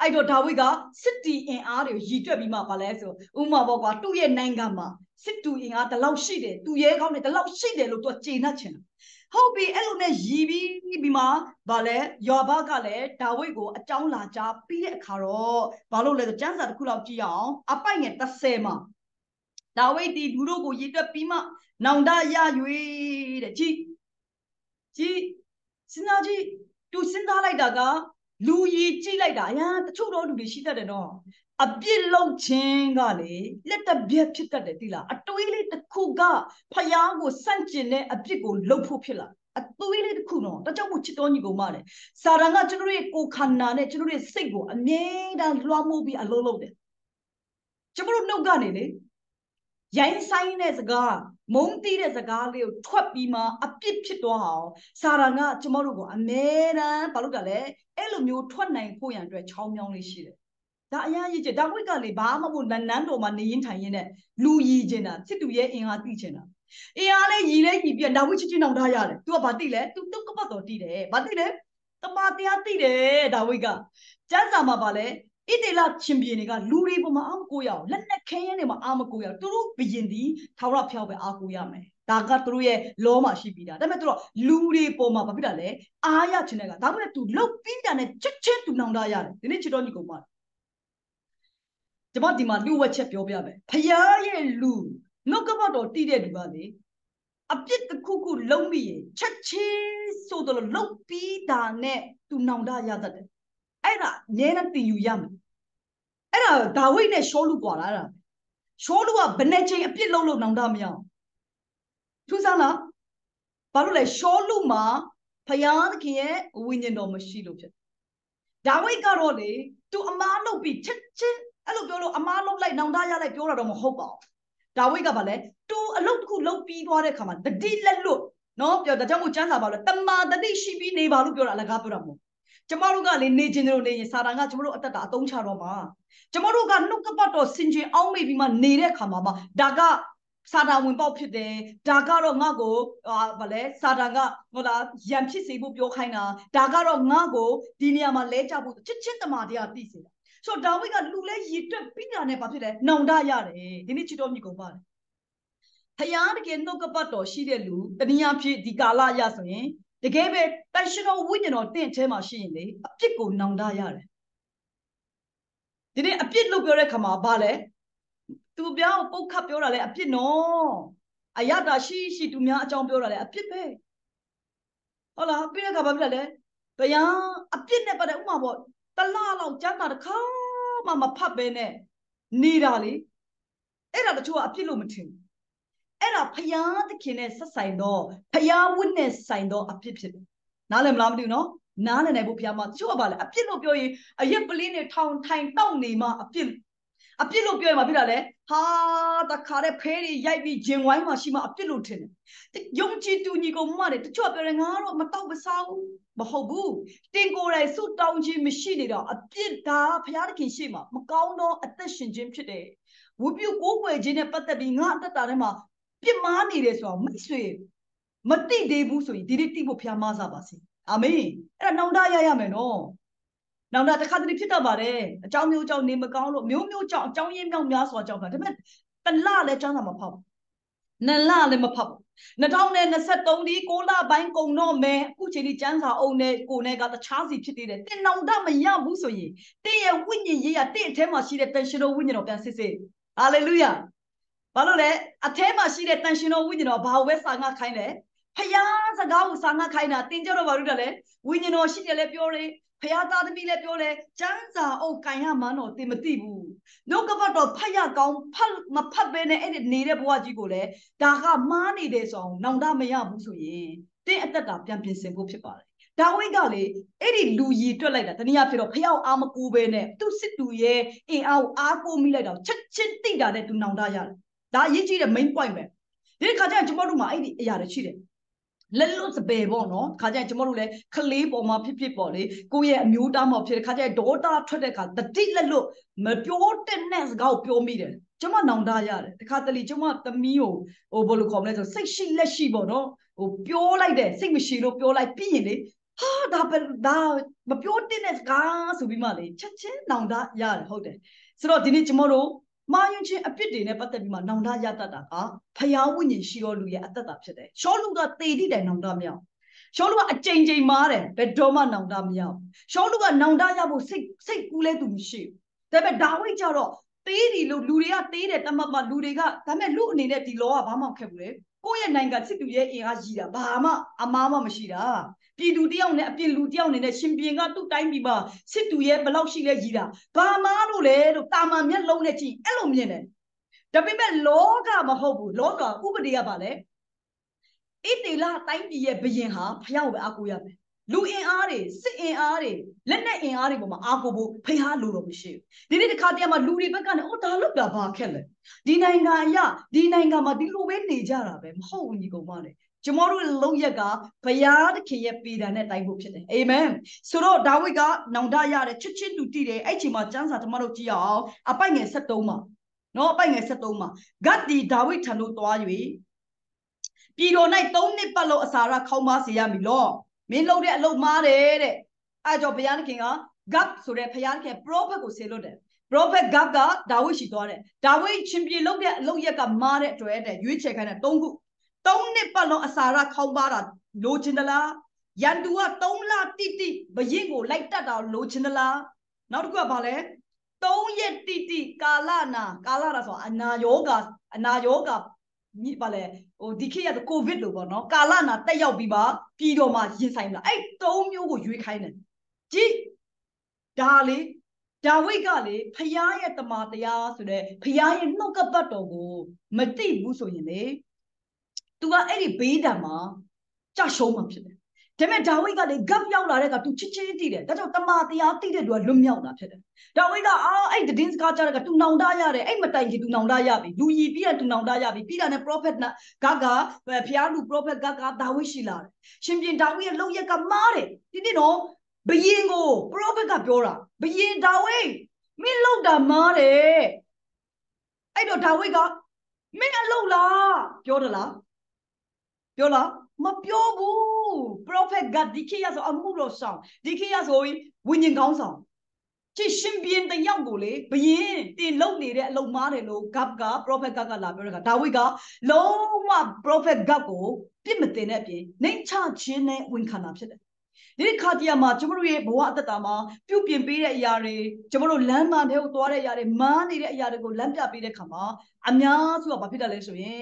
[SPEAKER 1] အဲ့တော့ဒါဝိဒ်ကစစ်တီအင်အားတွေကိုရည်တွက်ပြီးမှဗာလဲဆိုဥမာပေါ့ကွာသူ့ရဲ့နိုင်ငံမှာစစ်တူအင်အားဒီလောက်ရှိတယ်သူရဲကောင်းတယ်ဒီလောက်ရှိတယ်လို့သူကကျေနပ်ချင်တယ် ဟုတ်ပြီအဲ့လိုနဲ့ရည်ပြီးပြီးမှဗာလဲယောဘကလည်းဒါဝိဒ်ကိုအကြောင်းလာကြပြီးတဲ့အခါတော့ဘာလို့လဲဆိုကျမ်းစာတစ်ခုလောက်ကြည့်အောင်အပိုက်ငယ်30မှာဒါဝိဒ်ဒီလူတို့ကိုရည်တွက်ပြီးမှနောင်တရ၍တဲ့ကြည်ကြည်စဉ်းစားကြည့်သူစဉ်းစားလိုက်တာကလူရည်ကြည့်လိုက်တာအရာတချို့တော့လူတွေရှိတတ်တယ်နော် အပြစ်လုံးခြင်းကလေလက်တပြက်ဖြစ်တတ်တယ်တိလားအတွေးလေးတစ်ခုကဖယားကိုစန့်ကျင်တဲ့အပြစ်ကိုလှုပ်ဖို့ဖြစ်လာအသွေးလေးတစ်ခုနော်တကြောင်မို့ချစ်တော်ညီကောင်မတယ်စာရန်ကကျွန်တော်ရဲ့ကိုခန္ဓာနဲ့ကျွန်တော်ရဲ့စိတ်ကိုအမြဲတမ်းလွှမ်းမိုးပြီးအလုံးလုံးတယ်ကျွန်တော်တို့နှုတ်ကနေလေရိုင်းဆိုင်တဲ့စကားမုန်းတီးတဲ့စကားလေးကိုထွက်ပြီးမှအပြစ်ဖြစ်သွားအောင်စာရန်ကကျွန်တော်တို့ကိုအမြဲတမ်းဘာလို့ကလဲအဲ့လိုမျိုးထွက်နိုင်ဖို့ရန်အတွက်ချောင်းမြောင်းလေးရှိတယ် ဒါအရာရည်ကျဒါဝိတ်ကလေဘာမှမဟုတ်နန်းတော်မှာနေရင်ထိုင်ရင်နဲ့လူရည်ကျင်တာစစ်သူရဲ့အင်အားသိကျင်တာအင်အားလေးရည်လေးရည်ပြဒါဝိတ်ချစ်ချင်းအောင်ထားရတယ် तू ကဘာသိလဲ तू တုတ်ကပတ်တော်တည်တယ်ဘာသိလဲတမန်တရားသိတယ်ဒါဝိတ်ကကျမ်းစာမှာပါလဲဣတေလချင်းပြင်းတွေကလူတွေပေါ်မှာအာမကိုရအောင်လက်နက်ခဲရင်းတွေမှာအာမကိုရအောင်သူတို့ဘယင်ဒီထာဝရဖျောက်ပဲအာကိုရမယ်ဒါကသူတို့ရဲ့လောမှာရှိပြီးတာဒါပေမဲ့သူတို့လူတွေပေါ်မှာဘာဖြစ်တာလဲအာရချင်တဲ့ကဒါမှမဟုတ်သူလုတ်ပြီးတာနဲ့ချက်ချင်းသူနောင်တရတယ်ဒီနေ့ချစ်တော်ညီကောင်မ ကျွန်မဒီမှာလူဝက်ချက်ပြောပြမယ်။ဖယားရဲ့လူနှုတ်ကပတ်တော်တည်တဲ့လူကလေအပြစ်တစ်ခုခုလုံးမိရင်ချက်ချင်းဆိုတော့လုတ်ပြီးတာနဲ့သူနောင်တရတတ်တယ်အဲ့ဒါနည်းနည်းတင်ယူရမယ်အဲ့ဒါဒါဝိဒ်နဲ့ရှောလူကွာလာတာရှောလူကဘယ်နဲ့ချိန်အပြစ်လုံးလို့နောင်တမရအောင်ထူးဆန်းလားဘာလို့လဲရှောလူမှာဖယားသခင်ရဲ့ဝိညာဉ်တော်မရှိလို့ဖြစ်ဒါဝိဒ်ကတော့လေသူအမားလုပ်ပြီးချက်ချင်း အဲ့လိုပြောလို့အမားလုပ်လိုက်နောင်တရလိုက်ပြောတာတော့မဟုတ်ပါဘူးဒါဝိဒ်ကဗာလဲတူအလုပ်တစ်ခုလုပ်ပြီးသွားတဲ့ခါမှာတတိလက်လွတ်နော်ပြောဒါကြောင့်မို့ကျမ်းစာပါလို့တမာတတိရှိပြီးနေပါလို့ပြောတာအလကားပြောတာမဟုတ်ကျမတို့ကလေနေခြင်းတို့နေရင်စာတန်ကကျမတို့အသက်တာအသုံးချတော့မှာကျမတို့ကနှုတ်ကပတ်တော်စင်ကြင်အောင်းမိပြီးမှနေတဲ့ခါမှာမှာဒါကစာတန်ဝင်ပေါက်ဖြစ်တယ်ဒါကတော့ငါ့ကိုဟာဗာလဲစာတန်ကဟိုလားရံဖြစ်စေဖို့ပြောခိုင်းတာဒါကတော့ငါ့ကိုဒီနေရာမှာလဲကြဖို့ချစ်ချင်းတမာတရားသိစေတာ ဆိုတော့ဒါဝိဒ်ကလူလဲရည်တွက်ပြီးတာနဲ့ဘာဖြစ်လဲနောင်တရတယ်ဒီနေ့ချစ်တော်မြတ်ကုန်ပါတယ်ဖယားတကယ်နှုတ်ကပတ်တော်ရှိတဲ့လူတနည်းအားဖြင့်ဒီကာလအရဆိုရင်တကယ်ပဲတန်ရှင်တော်ဝိညာဉ်တော်တင့်ထဲမှာရှိရင်လေအပြစ်ကိုနောင်တရတယ်ဒီနေ့အပြစ်လို့ပြောတဲ့ခါမှာဘာလဲသူပြောင်းပုတ်ခတ်ပြောတာလဲအပြစ်နော်အယတာရှိရှိသူများအကြောင်းပြောတာလဲအပြစ်ပဲဟုတ်လားပြီးတဲ့ခါဘာဖြစ်လဲဘယံအပြစ်နဲ့ပတ်တဲ့ဥမာပေါ့ တလားလောက်ကျမ်းစာတစ်ခါမှမဖတ်ပဲနဲ့နေတာလေအဲ့ဒါတချို့ကအပြစ်လို့မထင်ဘူးအဲ့ဒါဖယားသခင်နဲ့ဆက်ဆိုင်တော့ဖယားဝတ်နဲ့ဆိုင်တော့အပြစ်ဖြစ်တယ်နားလည်မလားမသိဘူးနော်နားလည်နိုင်ဖို့ဖယားမတချို့ကပါလေအပြစ်လို့ပြောရင်အရက်ပလင်းနဲ့ထောင်ထိုင်တောက်နေမှအပြစ်အပြစ်လို့ပြောရင်မဖြစ်တာလေ ဟာတခါတဲ့ဖဲတွေရိုက်ပြီးဂျင်ဝိုင်းမှာရှိမှအပြစ်လို့ထင်တယ်ယုံကြည်သူညီကောင်မတွေတချို့ပြောတယ်ငါတော့မတောက်မစားဘူးမဟုတ်ဘူးတင်ကိုယ်တိုင်ဆုတောင်းခြင်းမရှိနေတော့အပြစ်ဒါဘုရားသခင်ရှေ့မှာမကောင်းသောအသက်ရှင်ခြင်းဖြစ်တယ်ဝိပုကိုးကွယ်ခြင်းနဲ့ပတ်သက်ပြီးငါအသက်တာထဲမှာပြစ်မှားနေတယ်ဆိုတော့မိတ်ဆွေမတိသေးဘူးဆိုရင်ဒီနေ့တိဖို့ဘုရားမဆပါစေအာမင်အဲ့ဒါနောင်တရရမယ်နော် နောင်တတစ်ခါတလေဖြစ်တတ်ပါတယ်အကြောင်းမျိုးကြောင့်နေမကောင်းလို့မျိုးမျိုးကြောင့်အကြောင်းရင်းမြောက်များစွာကြောင့်ဒါပေမဲ့တလလည်းကျောင်းသာမဖောက်နလလည်းမဖောက်2023ဒီ6လပိုင်းကုန်တော့မယ်အခုချိန်ဒီကျန်းစာအုပ်နဲ့ကိုနဲ့ကတခြားစီဖြစ်သေးတယ်တင်နောင်တမရဘူးဆိုရင်တင်းရဲ့ဝိညာဉ်ရေးရတင့်အထဲမှာရှိတဲ့တန်ရှင်တော်ဝိညာဉ်တော်ပြန်စစ်စစ်ဟာလေလုယာဘာလို့လဲအထဲမှာရှိတဲ့တန်ရှင်တော်ဝိညာဉ်တော်ဘာဝဲစာငါခိုင်းလဲဖယားစကားကိုစာငါခိုင်းတာတင်ကြတော့ဘာလို့လဲဝိညာဉ်တော်ရှိတယ်လဲပြောတယ် ဖယားသားသမီးလည်းပြောတယ်ကျမ်းစာအုပ်ကန်ရမှန်းတော့တင်မသိဘူးနှုတ်ကပတ်တော်ဖတ်ရကောင်းဖတ်မဖတ်ဘဲနဲ့အဲ့ဒီနေတဲ့ဘဝကြီးကိုလည်းဒါကမှားနေတယ်ဆိုအောင်နောင်တမရဘူးဆိုရင်တင်းအသက်တာပြန်ပြင်ဆင်ဖို့ဖြစ်ပါတယ်ဒါဝိတ်ကလေအဲ့ဒီလူကြီးတွက်လိုက်တာတနည်းအားဖြင့်တော့ဖျောက်အားမကူပဲနဲ့သူ့စစ်တူရဲ့အင်အားအားကိုမိလိုက်တော့ချက်ချင်းတိတာနဲ့သူနောင်တရတယ်ဒါအရေးကြီးတဲ့ main point ပဲဒီခါကျရင်ကျွန်တော်တို့မှာအဲ့ဒီအရာတွေရှိတယ် လက်လွတ်စပယ်ပေါ့နော်ခါကျရင်ကျမတို့လည်းခလေးပေါ်မှာဖြစ်ဖြစ်ပေါ့လေကိုယ့်ရဲ့အမျိုးသားမှာဖြစ်တဲ့ခါကျရင်ဒေါတာထွက်တဲ့ခါတတိလက်လွတ်မပြောတဲ့နဲ့စကားကိုပြောမိတယ်ကျမနောင်တရတယ်တခါတလေကျမသမီးကိုဟိုဘယ်လိုခေါ်မလဲဆိုစိတ်ရှိလက်ရှိပေါ့နော်ဟိုပြောလိုက်တယ်စိတ်မရှိလို့ပြောလိုက်ပြီးရင်လေဟာဒါဒါမပြောတဲ့စကားဆိုပြီးမှလေချက်ချင်းနောင်တရတယ်ဟုတ်တယ်ဆိုတော့ဒီနေ့ကျမတို့ မာယွင်ချင်းအပြစ်တွေနဲ့ပတ်သက်ပြီးမှနောင်တရတတ်တာကဖယားဝိညာဉ်ရှိတော်လူရဲ့အသက်တာဖြစ်တယ်ရှောလူကတေတိတိုင်နောင်တမရရှောလူကအကြိမ်ကြိမ်မားတယ်ဘယ်တော့မှနောင်တမရရှောလူကနောင်တရဖို့စိတ်စိတ်ကူးလဲသူမရှိဘူးဒါပေမဲ့ဒါဝိတ်ကြတော့တသေးတယ်လို့လူတွေကသေးတယ်တမတ်မလူတွေကဒါမဲ့လူအနေနဲ့ဒီလောကဘာမှမခက်ဘူးလေကိုယ့်ရဲ့နိုင်ငံစစ်တူရဲ့အင်အားကြီးတာဘာမှအမားမှမရှိတာ ပြည်သူတယောက်နဲ့အပြင်လူတယောက်နဲ့ရှင်ပြင်ကသူ့တိုင်းပြည်မှာစစ်တူရဲ့ဘယ်လောက်ရှိလဲကြီးတာဘာမှလို့လဲလို့တာမန်မျက်လုံးနဲ့ကြည့်အဲ့လိုမြင်တယ်ဒါပေမဲ့လောကမဟုတ်ဘူးလောကဥပဒေကပါလေဣတေလတိုင်းပြည်ရဲ့ဘယင်ဟာဖျောက်ပဲအကူရမယ်လူအင်အားတွေစစ်အင်အားတွေလက်နက်အင်အားတွေပေါ်မှာအားကိုဖို့ဖျားလို့တော့မရှိဘူးဒီနေ့တစ်ခါတည်းမှာလူတွေဘက်ကနေအော်ဒါလို့ပြဘာခက်လဲဒီနိုင်ငံအရဒီနိုင်ငံမှာဒီလိုပဲနေကြတာပဲမဟုတ်ဘူးညီကောင်မလေး ကျမတို့လုံရက်ကဘုရားသခင်ရဲ့ပေတံနဲ့တိုင်းဖို့ဖြစ်တယ်အာမင်ဆိုတော့ဒါဝိဒ်ကနောင်တရတဲ့ချစ်ချစ်တူတည်တယ်အဲ့ချိန်မှာကျမ်းစာကျမတို့ကြည့်အောင်အပိုက်ငယ်73မှာနော်အပိုက်ငယ်73မှာဂတ်ဒီဒါဝိဒ်ထံသို့သွား၍ပြည်တော်၌၃နှစ်ပတ်လုံးအစာရခေါင်းပါစေရမည်လောမင်းလုပ်တဲ့အလုပ်မားတယ်တဲ့အဲကြောင့်ဘုရားသခင်က gap ဆိုတဲ့ဘုရားသခင် prophet ကိုဆေလွတ်တယ် prophet gap ကဒါဝိဒ်ရှိသွားတယ်ဒါဝိဒ်ရှင်ပြေလုပ်တဲ့အလုပ်ရက်ကမားတဲ့အတွက်တဲ့ရွေးချယ်ခိုင်းတဲ့၃ခု ၃နှစ်ပတ်လုံးအစာရခေါင်းပါတာလိုချင်သလားရန်သူက3လတိတိဘရင်ကိုလိုက်တတ်တာလိုချင်သလားနောက်တစ်ခုကဘာလဲ3ရက်တိတိကာလနာကာလနာဆိုတာအနာယောဂအနာယောဂမြစ်ပါလေဟိုဒီခေတ်ရကိုဗစ်လို့ပေါ့နော်ကာလနာတက်ရောက်ပြီးပါပြည်တော်မှာရင်ဆိုင်လာအဲ့သုံးမျိုးကိုရွေးခိုင်းတယ်ကြည့်ဒါလေဒါဝိတ်ကလေဖျားရဲ့တမန်တရားဆိုတဲ့ဖျားရဲ့နှုတ်ကပတ်တော်ကိုမသိဘူးဆိုရင်လေ तू ကအဲ့ဒီဘေးဒဏ်မှာကြရှုံးမှဖြစ်တယ်ဒါပေမဲ့ဒါဝိဒ်ကလေဂပ်ရောက်လာတဲ့ကသူချစ်ချင်းတည်တယ်ဒါကြောင့်တမာတရားတည်တဲ့သူကလွတ်မြောက်တာဖြစ်တယ်ဒါဝိဒ်ကအာအဲ့တည်င်းစကားကြားတဲ့ကသူနောင်တရတယ်အဲ့မတိုင်ကြီးသူနောင်တရပြီလူကြီးပြီးတဲ့သူနောင်တရပြီပြီးတာနဲ့ prophet နာဂကဖျားလူ prophet ဂကဒါဝိဒ်ရှိလာတယ်ရှင်ပြန်ဒါဝိဒ်ရဲ့လုံရက်ကမားတယ်ဒီနေ့တော့ဘယင်ကို prophet ကပြောတာဘယင်ဒါဝိဒ်မင်းလောက်တာမားတယ်အဲ့တော့ဒါဝိဒ်ကမင်းအလောက်လားပြောတယ်လား ပြောလားမပြောဘူး prophet ကဒီခေတ်ရဆိုအမှုတော်ဆောင်ဒီခေတ်ရဆိုဝိညာဉ်ကောင်းဆောင်ချစ်ရှင်ပြင်းတယောက်ကိုလေဘယင်တင်လုံနေတဲ့အလုံမားတယ်လို့ဂပ်က prophet ကကလာပြောတဲ့ကဒါဝိဒ်ကလုံးဝ prophet ဂပ်ကိုပြစ်မတင်တဲ့အပြင်နှိမ်ချခြင်းနဲ့ဝန်ခံတာဖြစ်တယ်ဒီခါတည်းမှာကျွန်တော်တို့ရဲ့ဘဝအသက်တာမှာပြုပြင်ပေးတဲ့အရာတွေကျွန်တော်တို့လမ်းမထဲကိုသွားတဲ့အရာတွေမားနေတဲ့အရာတွေကိုလမ်းပြပေးတဲ့ခါမှာအများစုကဘာဖြစ်တယ်လဲဆိုရင်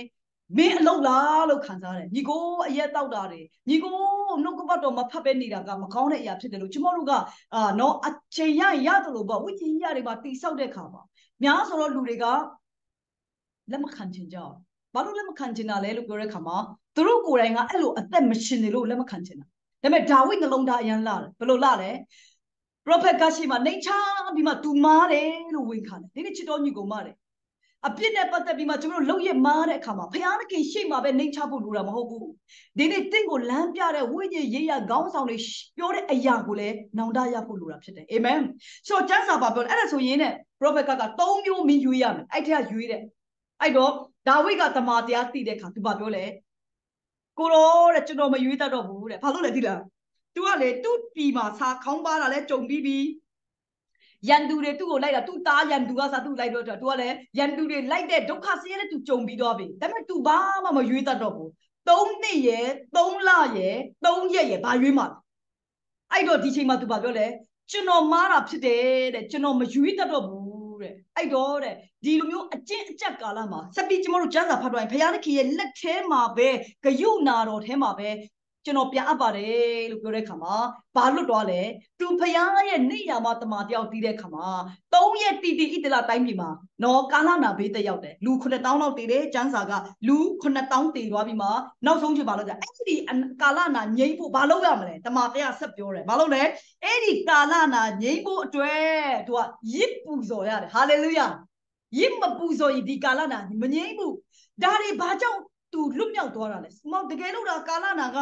[SPEAKER 1] မင်းအလုပ်လားလို့ခံစားတယ်ညီကိုအရက်တောက်တာတွေညီကိုနှုတ်ကပတ်တော်မဖတ်ပဲနေတာကမကောင်းတဲ့အရာဖြစ်တယ်လို့ကျမတို့ကအာနော်အချိန်ရရတယ်လို့ပေါ့ဝိညာဉ်ရတွေမှာတိဆောက်တဲ့ခါမှာများဆိုတော့လူတွေကလက်မခံချင်ကြဘာလို့လက်မခံချင်တာလဲလို့ပြောတဲ့ခါမှာသူတို့ကိုယ်တိုင်ကအဲ့လိုအသက်မရှင်နေလို့လက်မခံချင်တာဒါပေမဲ့ဒါဝိဒ်နှလုံးသားအရန်လာတယ်ဘယ်လိုလာလဲ prophet ကရှိမှနေချပြီးမှ तू မားတယ်လို့ဝန်ခံတယ်ဒီနေ့ချစ်တော်ညီကောင်မားတယ် အပြစ်နဲ့ပတ်သက်ပြီးမှကျွန်တော်တို့လုံရမားတဲ့အခါမှာဖခင်သခင်ရှိမှပဲနှိမ်ချဖို့လိုတာမဟုတ်ဘူးဒီနေ့တင့်ကိုလမ်းပြတဲ့ဝိညာဉ်ရေးရခေါင်းဆောင်တွေပြောတဲ့အရာကိုလည်းနောင်တရဖို့လိုတာဖြစ်တယ်အာမင်ဆိုတော့ကျမ်းစာပါပြောတယ်အဲ့ဒါဆိုရင်တဲ့ prophet က၃မျိုးမင်းရွေးရမယ်အဲ့ထက်ရွေးတဲ့အဲ့တော့ဒါဝိဒ်ကတမန်တရားသိတဲ့အခါသူပါပြောလေကိုရောတဲ့ကျွန်တော်မရွေးတတ်တော့ဘူးတဲ့ဘာလို့လဲသိလားသူကလေသူ့ပြည်မှာစာခေါင်းပါတာလဲကြုံပြီးပြီး ရန်သူတွေသူ့ကိုလိုက်တာသူ့သားရန်သူကစားသူ့လိုက်တော့သူကလည်းရန်သူတွေလိုက်တဲ့ဒုက္ခဆင်းရဲတဲ့သူကြုံပြီးတော့ပြီဒါပေမဲ့ तू ဘာမှမရွေးတတ်တော့ဘူး၃နှစ်ရယ်၃လရယ်၃ရက်ရယ်ဘာရွေးမှာအဲ့တော့ဒီချိန်မှာ तू ဘာပြောလဲကျွန်တော်မားတာဖြစ်တယ်တဲ့ကျွန်တော်မရွေးတတ်တော့ဘူးတဲ့အဲ့တော့တဲ့ဒီလိုမျိုးအကျင့်အကျက်ကာလမှာစပီကျမတို့ကျမ်းစာဖတ်တော့ရင်ဘုရားသခင်ရဲ့လက်ထဲမှာပဲဂယုနာတော်ထဲမှာပဲ ကျွန်တော်ပြန်အပ်ပါတယ်လို့ပြောတဲ့ခါမှာဘာလွတ်သွားလဲသူဖယားရဲ့နေရာမှာတမန်တယောက်တီးတဲ့ခါမှာ၃ရက်တီတီဣတလတိုင်းပြည်မှာနော်ကာလနာဘေးတက်ရောက်တယ်လူ9000လောက်တည်တယ်ကျန်းစာကလူ9000တည်သွားပြီးမှနောက်ဆုံးချိန်ဘာလို့ကြအဲ့ဒီကာလနာငြိမ့်ဖို့ဘာလုပ်ရမလဲတမန်တရားဆက်ပြောတယ်ဘာလို့လဲအဲ့ဒီကာလနာငြိမ့်ဖို့အတွက်သူကရစ်ပူဇော်ရတယ်ဟာလေလုယာရစ်မပူဇော်ရင်ဒီကာလနာမငြိမ့်ဘူးဒါတွေဘာကြောင့်သူလွတ်မြောက်သွားတာလဲမောင်တကယ်လို့ဒါကာလနာက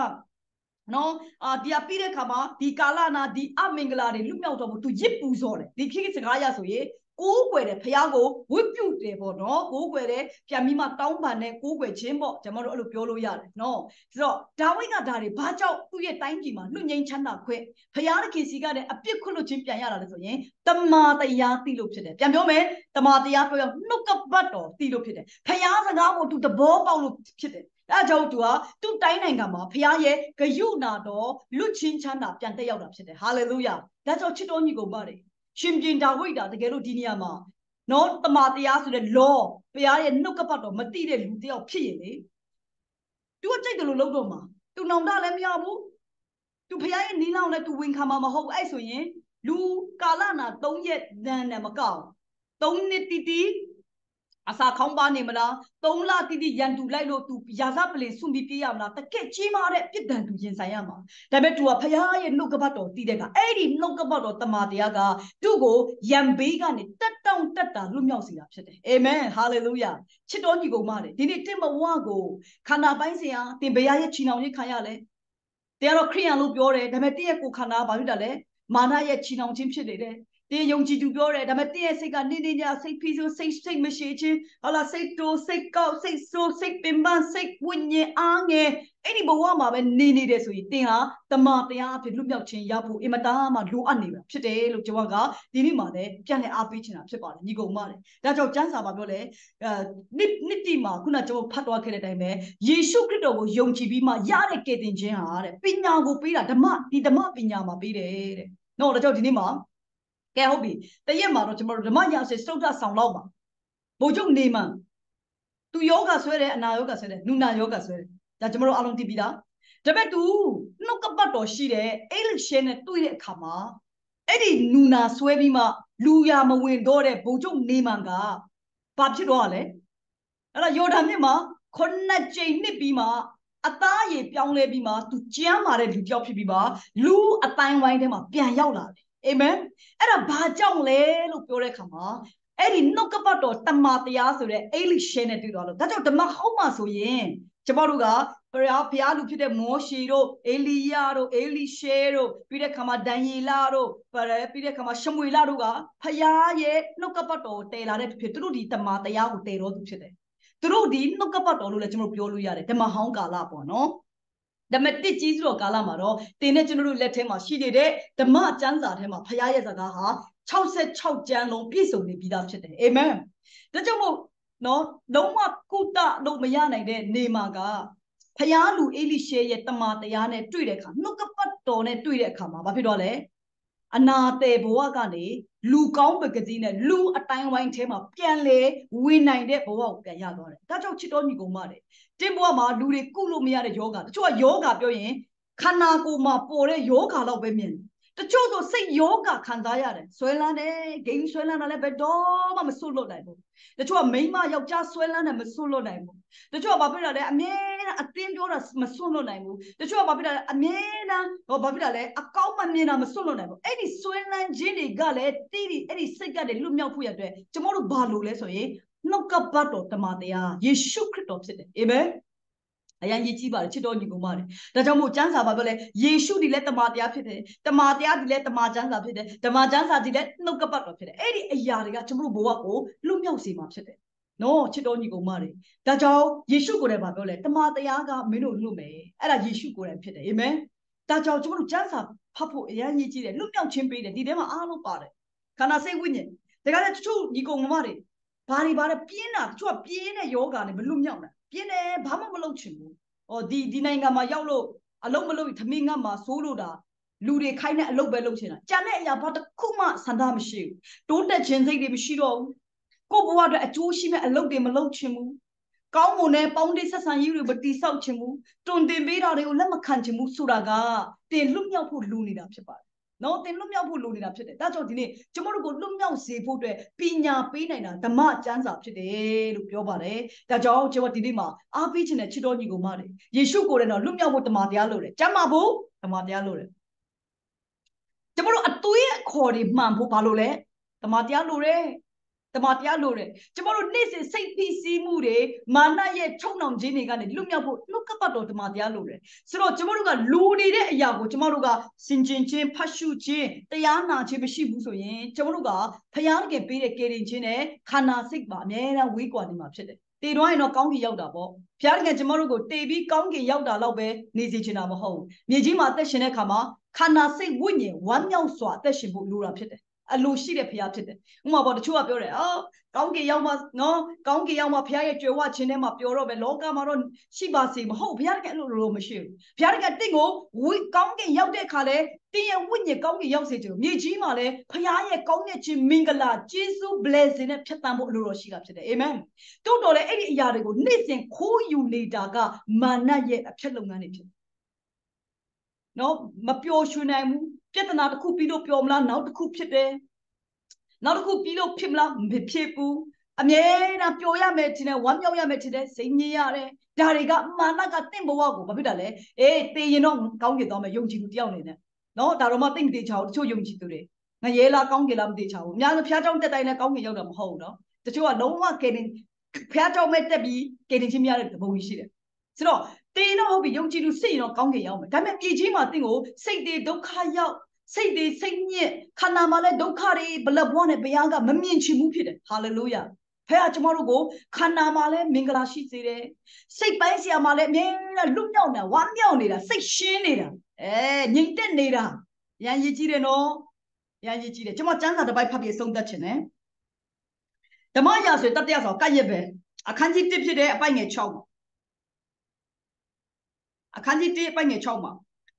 [SPEAKER 1] နော်အာဒီအပြီးတဲ့ခါမှာဒီကာလနာဒီအမင်္ဂလာတွေလွတ်မြောက်တော့ဘူးသူရစ်ပူစော်တယ်ဒီခေတ်စကားရဆိုရင်ကိုးကွယ်တယ်ဖះကိုဝတ်ပြုတ်တယ်ပေါ့နော်ကိုးကွယ်တယ်ပြန်ပြီးမှတောင်းပန်တယ်ကိုးကွယ်ခြင်းပေါ့ကျွန်တော်တို့အဲ့လိုပြောလို့ရတယ်နော်ဆိုတော့ဒါဝိဒ်ကဒါတွေဘာကြောင့်သူ့ရဲ့တိုင်းပြည်မှာလွတ်ငြိမ်းချမ်းသာခွဲဖះတခင်စီကလည်းအပြစ်ခွတ်လို့ခြင်းပြန်ရတာလဲဆိုရင်တမာတရားသိလို့ဖြစ်တယ်ပြန်ပြောမယ်တမာတရားပြောရနှုတ်ကပတ်တော်သိလို့ဖြစ်တယ်ဖះစကားကိုသူသဘောပေါက်လို့ဖြစ်တယ် အဲကြောင့်သူကသူ့တိုင်းနိုင်ငံမှာဖခင်ရဲ့ဂယုနာတော်လွတ်ချင်းချမ်းသာပြန်တက်ရောက်တာဖြစ်တယ်ဟာလေလုယာဒါကြောင့်ချစ်တော်ညီကုန်ပါတယ်ရှင်ပြန်ဒါဝိဒ်တာတကယ်လို့ဒီနေရာမှာနော်တမာတရားဆိုတဲ့ law ဘုရားရဲ့နှုတ်ကပတ်တော်မတိတဲ့လူတယောက်ဖြစ်ရင်လေသူကကြိတ်တယ်လို့လုပ်တော့မှာသူနောင်တလည်းမရဘူးသူဘုရားရဲ့နီးလောင်လည်းသူဝင်ခံမှာမဟုတ်အဲ့ဆိုရင်လူကာလနာ3ရက်တန်းနဲ့မကောက်3နှစ်တီတီ အစာခေါင်းပါနေမလား3လတိတိရန်တူလိုက်လို့ तू ရာဇပလင်ဆွန်ပြီးပြေးရမလားတကက်ကြီးမာတဲ့ပြစ်ဒဏ် तू ရင်ဆိုင်ရမှာဒါပေမဲ့ तू ကဖရားရဲ့နှုတ်ကပတ်တော်တည်တဲ့ကအဲ့ဒီနှုတ်ကပတ်တော်တမန်တရားကသူ့ကိုရန်ဘေးကနေတက်တောင့်တက်တာလွတ်မြောက်စေတာဖြစ်တယ်အာမင်ဟာလေလုယာချစ်တော်ညီကုန်မတယ်ဒီနေ့တင်မဝကိုခန္ဓာပိုင်းစရာတင်ဘရားရဲ့ချီနှောင်ရေးခံရလဲတရားတော်ခရိယန်လို့ပြောတယ်ဒါပေမဲ့တည့်ရဲ့ကိုခန္ဓာဘာဖြစ်တာလဲမာနရဲ့ချီနှောင်ခြင်းဖြစ်နေတယ် တင်းယုံကြည်သူပြောတယ်ဒါပေမဲ့တင်းရဲ့စိတ်ကနေနေညစိတ်ဖီးဆိုစိတ်စိတ်မရှိချင်းဟုတ်လားစိတ်တိုးစိတ်ကောက်စိတ်ဆိုးစိတ်ပင်ပန်းစိတ်ဝိညာဉ်အားငယ်အဲ့ဒီဘဝမှာပဲနေနေတယ်ဆိုရင်တင်းဟာတမန်တရားအဖြစ်လွတ်မြောက်ခြင်းရဖို့အင်မတန်မှလိုအပ်နေပါဖြစ်တယ်လို့ကျွန်တော်ကဒီနေ့မှာလည်းပြန်လည်အားပေးချင်တာဖြစ်ပါတယ်ညီကောင်မတယ်ဒါကြောင့်ကျမ်းစာမှာပြောလဲအဲနှစ်နှစ်တိမှာခုနကျွန်တော်ဖတ်သွားခဲ့တဲ့အတိုင်းပဲယေရှုခရစ်တော်ကိုယုံကြည်ပြီးမှရတဲ့ကယ်တင်ခြင်းဟာတဲ့ပညာကိုပေးတာဓမ္မဒီဓမ္မပညာမှာပေးတယ်တဲ့နော်ဒါကြောင့်ဒီနေ့မှာ ကဲဟုတ်ပြီတရက်မှာတော့ကျွန်တော်တို့ဓမ္မညာစေစတုဒ္ဓဆောင်လောက်ပါဘိုလ်ချုပ်နေမှန်သူယောဂဆွဲတယ်အနာယောဂဆွဲတယ်နုနာယောဂဆွဲတယ်ဒါကျွန်တော်တို့အားလုံးသိပြီးသားဒါပေမဲ့ तू နှုတ်ကပတ်တော်ရှိတယ်အဲ့လိုရှင်းနဲ့တွေ့တဲ့အခါမှာအဲ့ဒီနူနာဆွဲပြီးမှလူရမဝင်တော့တဲ့ဘုံကျုပ်နေမှန်ကဘာဖြစ်တော့လဲအဲ့ဒါယောဒန်မြစ်မှာခုနှစ်ကြိမ်နှစ်ပြီးမှအသားရည်ပြောင်းလဲပြီးမှ तू ကြမ်းမာတဲ့လူပြောက်ဖြစ်ပြီးမှလူအတိုင်းဝိုင်းထဲမှာပြန်ရောက်လာတယ် အာမင်အဲ့ဒါဘာကြောင့်လဲလို့ပြောတဲ့အခါမှာအဲ့ဒီနှုတ်ကပတ်တော်တမန်တရားဆိုတဲ့အိလိရှဲနဲ့တွေ့သွားလို့ဒါကြောင့်ဓမ္မဟောင်းမှာဆိုရင်ကျမတို့ကဘုရားဘုရားလူဖြစ်တဲ့မောရှေတို့အေလီယာတို့အေလိရှဲတို့ပြီးတဲ့ခါမှာဒန်ယေလတို့ပြီးတဲ့ခါမှာရှမွေလတို့ကဘုရားရဲ့နှုတ်ကပတ်တော်တည်လာတဲ့ဖြစ်သူတို့ဒီတမန်တရားကိုတည်တော်သူဖြစ်တယ်သူတို့ဒီနှုတ်ကပတ်တော်လို့လည်းကျွန်တော်ပြောလို့ရတယ်ဓမ္မဟောင်းကာလပေါ့နော် ဒါပေမဲ့တစ်ကြီးဆိုတော့ကာလမှာတော့တင်းနဲ့ကျွန်တော်တို့လက်ထဲမှာရှိနေတဲ့ဓမ္မကျမ်းစာထဲမှာဖခင်ရဲ့စကားဟာ66ကျမ်းလုံးပြည့်စုံနေပြီးသားဖြစ်တယ်အာမင်ဒါကြောင့်မို့နော်လုံးဝကုတလို့မရနိုင်တဲ့နေမှာကဖခင်လူအေလိရှေရဲ့တမန်တရားနဲ့တွေ့တဲ့အခါနှုတ်ကပတ်တော်နဲ့တွေ့တဲ့အခါမှာဘာဖြစ်တော့လဲအနာတေဘဝကနေလူကောင်းပကတိနဲ့လူအတိုင်းဝိုင်းထဲမှာပြန်လေဝင်နိုင်တဲ့ဘဝကိုပြန်ရသွားတယ်။ဒါကြောင့်ချစ်တော်ညီကောင်မတွေ တင်းဘဝမှာလူတွေကုလို့မရတဲ့ယောဂတချို့ကယောဂပြောရင်ခန္ဓာကိုယ်မှာပေါ်တဲ့ယောဂတော့ပဲမြင်တယ်တချို့ဆိုစိတ်ယောဂခံစားရတယ်ဆွဲလန်းတယ်ဂိမ်းဆွဲလန်းတာလည်းဘယ်တော့မှမစွတ်လွတ်နိုင်ဘူးတချို့ကမိန်းမယောက်ျားဆွဲလန်းတယ်မစွတ်လွတ်နိုင်ဘူးတချို့ကဘာဖြစ်တာလဲအမြဲတမ်းအတင်းပြောတာမစွတ်လွတ်နိုင်ဘူးတချို့ကဘာဖြစ်တာလဲအမြဲတမ်းဟောဘာဖြစ်တာလဲအကောင်းမမြင်တာမစွတ်လွတ်နိုင်ဘူးအဲ့ဒီဆွဲလန်းခြင်းတွေကလည်းတိတိအဲ့ဒီစိတ်ကတည်းလွတ်မြောက်ဖို့ရတဲ့ကျမတို့ဘာလို့လဲဆိုရင် နှုတ်ကပတ်တော်တမန်တရားယေရှုခရစ်တော်ဖြစ်တယ်အာမင်အရင်ကြီးကြီးပါတယ်ချစ်တော်ညီကောင်မတွေဒါကြောင့်မို့ကျမ်းစာဘာပြောလဲယေရှုဒီလည်းတမန်တရားဖြစ်တယ်တမန်တရားဒီလည်းတမန်ကျမ်းစာဖြစ်တယ်တမန်ကျမ်းစာဒီလည်းနှုတ်ကပတ်တော်ဖြစ်တယ်အဲ့ဒီအရာတွေကကျွန်တော်တို့ဘဝကိုလွတ်မြောက်စေမှာဖြစ်တယ်နော်ချစ်တော်ညီကောင်မတွေဒါကြောင့်ယေရှုကိုယ်တိုင်ဘာပြောလဲတမန်တရားကမင်းတို့လွတ်မယ်အဲ့ဒါယေရှုကိုယ်တိုင်ဖြစ်တယ်အာမင်ဒါကြောင့်ကျွန်တော်တို့ကျမ်းစာဖတ်ဖို့အရင်ကြီးကြီးတယ်လွတ်မြောက်ခြင်းပေးတယ်ဒီထဲမှာအားလုံးပါတယ်ခန္ဓာစိတ်ဝိညာဉ်ဒါကြတဲ့တချို့ညီကောင်မတွေ ဘာတွေဘာတွေပြင်းတာတချို့ကပြင်းတဲ့ယောဂါနဲ့မလွတ်မြောက်တာပြင်းတယ်ဘာမှမလုပ်ချင်ဘူးဟောဒီဒီနိုင်ငံမှာရောက်လို့အလုံးမလုံးသမင်းငတ်မှာစိုးလို့တာလူတွေခိုင်းတဲ့အလုပ်ပဲလုပ်ချင်တာကြံတဲ့အရာဘာတစ်ခုမှဆန္ဒမရှိဘူးတိုးတက်ခြင်းစိတ်တွေမရှိတော့ဘူးကိုဘဝအတွက်အကျိုးရှိမဲ့အလုပ်တွေမလုပ်ချင်ဘူးကောင်းမွန်တဲ့ပေါင်းတိဆက်ဆံရေးတွေမတိဆောက်ချင်ဘူးတွင်တင်ပေးတာတွေကိုလက်မခံချင်ဘူးဆိုတာကတင်လွတ်မြောက်ဖို့လူနေတာဖြစ်ပါတယ် နော်သင်လွတ်မြောက်ဖို့လိုနေတာဖြစ်တယ်ဒါကြောင့်ဒီနေ့ကျမတို့ကိုလွတ်မြောက်စေဖို့အတွက်ပညာပေးနိုင်တာဓမ္မကျမ်းစာဖြစ်တယ်လို့ပြောပါတယ်ဒါကြောင့်ကျမဒီနေ့မှာအားပေးခြင်းနဲ့ချစ်တော်ညီကိုမတွေယေရှုကိုယ်တိုင်တော့လွတ်မြောက်ဖို့တမန်တရားလိုတယ်ကျမ်းမာဖို့တမန်တရားလိုတယ်ကျမတို့အသွေးအခေါ်တွေမှန်ဖို့ဘာလို့လဲတမန်တရားလိုတယ် တမန်တရားလိုတယ်ကျမတို့နေ့စဉ်စိတ်ဖိစီးမှုတွေမာနရဲ့ချုံနှောင်ခြင်းတွေကနေလွတ်မြောက်ဖို့နှုတ်ကပတ်တော်တမန်တရားလိုတယ်ဆိုတော့ကျမတို့ကလူနေတဲ့အရာကိုကျမတို့ကစင်ကျင်ခြင်းဖတ်ရှုခြင်းတရားနာခြင်းမရှိဘူးဆိုရင်ကျမတို့ကဖျားတကယ်ပေးတဲ့ကယ်တင်ခြင်းနဲ့ခန္ဓာစိတ်ပါအများအားဝေးကွာနေမှာဖြစ်တယ်တေတော့ရင်တော့ကောင်းကင်ရောက်တာပေါ့ဘုရားတကယ်ကျမတို့ကိုတေပြီးကောင်းကင်ရောက်တာတော့ပဲနေစီချင်တာမဟုတ်ဘူးမြေကြီးမှာအသက်ရှင်တဲ့ခါမှာခန္ဓာစိတ်ဝိညာဉ်ဝမ်းမြောက်စွာအသက်ရှင်ဖို့လိုတာဖြစ်တယ် အလိုရှိတဲ့ဖရားဖြစ်တယ်ဥမာပေါ့တချို့ကပြောတယ်အော်ကောင်းကင်ရောက်မှနော်ကောင်းကင်ရောက်မှဖရားရဲ့ကြွယ်ဝခြင်းထဲမှာပြောတော့ပဲလောကမှာတော့ရှိပါစေမဟုတ်ဖရားတကယ်အဲ့လိုလိုမရှိဘူးဖရားတကယ်တင့်ကိုဝိကောင်းကင်ရောက်တဲ့အခါလဲတင်းရဲ့ဝိညာဉ်ကောင်းကင်ရောက်စေချင်မြေကြီးမှာလဲဖရားရဲ့ကောင်းမြတ်ခြင်းမင်္ဂလာဂျေဇု blessing နဲ့ဖြတ်တန်းဖို့အလိုတော်ရှိတာဖြစ်တယ်အာမင်တို့တော်လည်းအဲ့ဒီအရာတွေကိုနေ့စဉ်ခိုးယူနေတာကမာနရဲ့အဖြစ်လုပ်ငန်းတွေဖြစ် နော်မပျော်ရွှင်နိုင်ဘူးပြဿနာတစ်ခုပြီးတော့ပျော်မလားနောက်တစ်ခုဖြစ်တယ်နောက်တစ်ခုပြီးလို့ဖြစ်မလားမဖြစ်ဘူးအမြဲတမ်းပျော်ရမယ်ထင်တယ်ဝမ်းမြောက်ရမယ်ထင်တယ်စိတ်ညစ်ရတယ်ဒါတွေကမာနကတင့်ဘဝကိုဘာဖြစ်တာလဲအေးတေရင်တော့ကောင်းကျင်သွားမယ်ယုံကြည်သူတယောက်နေနဲ့နော်ဒါတော့မှတင့်မတေချာဘူးတချို့ယုံကြည်သူတွေငရဲလားကောင်းကျင်လားမတေချာဘူးအများဆုံးဖျားကြောင်တက်တိုင်းလည်းကောင်းကျင်ရောက်တာမဟုတ်ဘူးနော်တချို့ကလုံးဝကေတင်ဖျားကြောင်မဲ့တက်ပြီးကေတင်ချင်းမရတဲ့ပုံကြီးရှိတယ်ဆိုတော့ တေတော့ဟုတ်ပြီယုံကြည်သူစိတ်ရင်တော့ကောင်းကြရောက်မယ်ဒါပေမဲ့ပြည်ကြီးမှာတင့်ကိုစိတ်တွေဒုက္ခရောက်စိတ်တွေစိတ်ညစ်ခန္ဓာမှာလည်းဒုက္ခတွေဘလဘွားနဲ့ဘုရားကမမြင်ချင်ဘူးဖြစ်တယ်ဟာလေလုယာဖခင်ကျမတို့ကိုခန္ဓာမှာလည်းမင်္ဂလာရှိစေတယ်စိတ်ပိုင်းဆရာမှာလည်းအမြဲတမ်းလွတ်မြောက်နေတာဝမ်းမြောက်နေတာစိတ်ရှင်းနေတာအဲငြိမ်သက်နေတာရန်ရည်ကြီးတယ်နော်ရန်ရည်ကြီးတယ်ကျမစံစာတစ်ပိုက်ဖတ်ပြီးဆုံးသက်ခြင်းနဲ့ဓမ္မရာဆိုတတရဆိုကတ်ရက်ပဲအခန်းကြီး1ဖြစ်တဲ့အပိုက်ငယ်6မှာ အခန်းကြီး1အပိုက်ငယ်6မှာ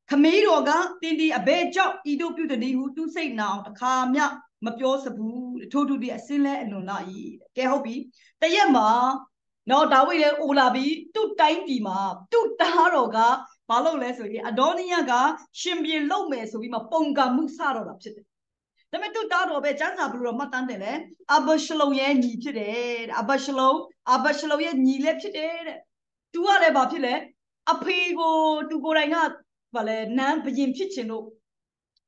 [SPEAKER 1] ခမေးတော်ကတင်းဒီအဘဲကြောက်ဤတို့ပြုတဲ့ဒီဟုသူစိတ်နာအောင်အခါမြမပြောစဘူးထို့တူဒီအစင်းလဲအလွန်လာဤကဲဟုတ်ပြီတရက်မှာနော်ဒါဝိဒ်လည်းအိုလာပြီးသူ့တိုင်းပြည်မှာသူ့တားတော်ကဘာလုပ်လဲဆိုရင်အဒေါနိယကရှင်ပြေလုပ်မယ်ဆိုပြီးမှပုံကံမှုစတော့တာဖြစ်တယ်ဒါပေမဲ့သူ့တားတော်ပဲကျမ်းစာဘလို့တော့မှတ်တမ်းတယ်လေအဘရှလုံရဲ့ညီဖြစ်တယ်အဘရှလုံအဘရှလုံရဲ့ညီလည်းဖြစ်တယ်တဲ့သူကလည်းဘာဖြစ်လဲ အဖေကိုသူကိုယ်တိုင်ကဘာလဲနန်းဘရင်ဖြစ်ချင်လို့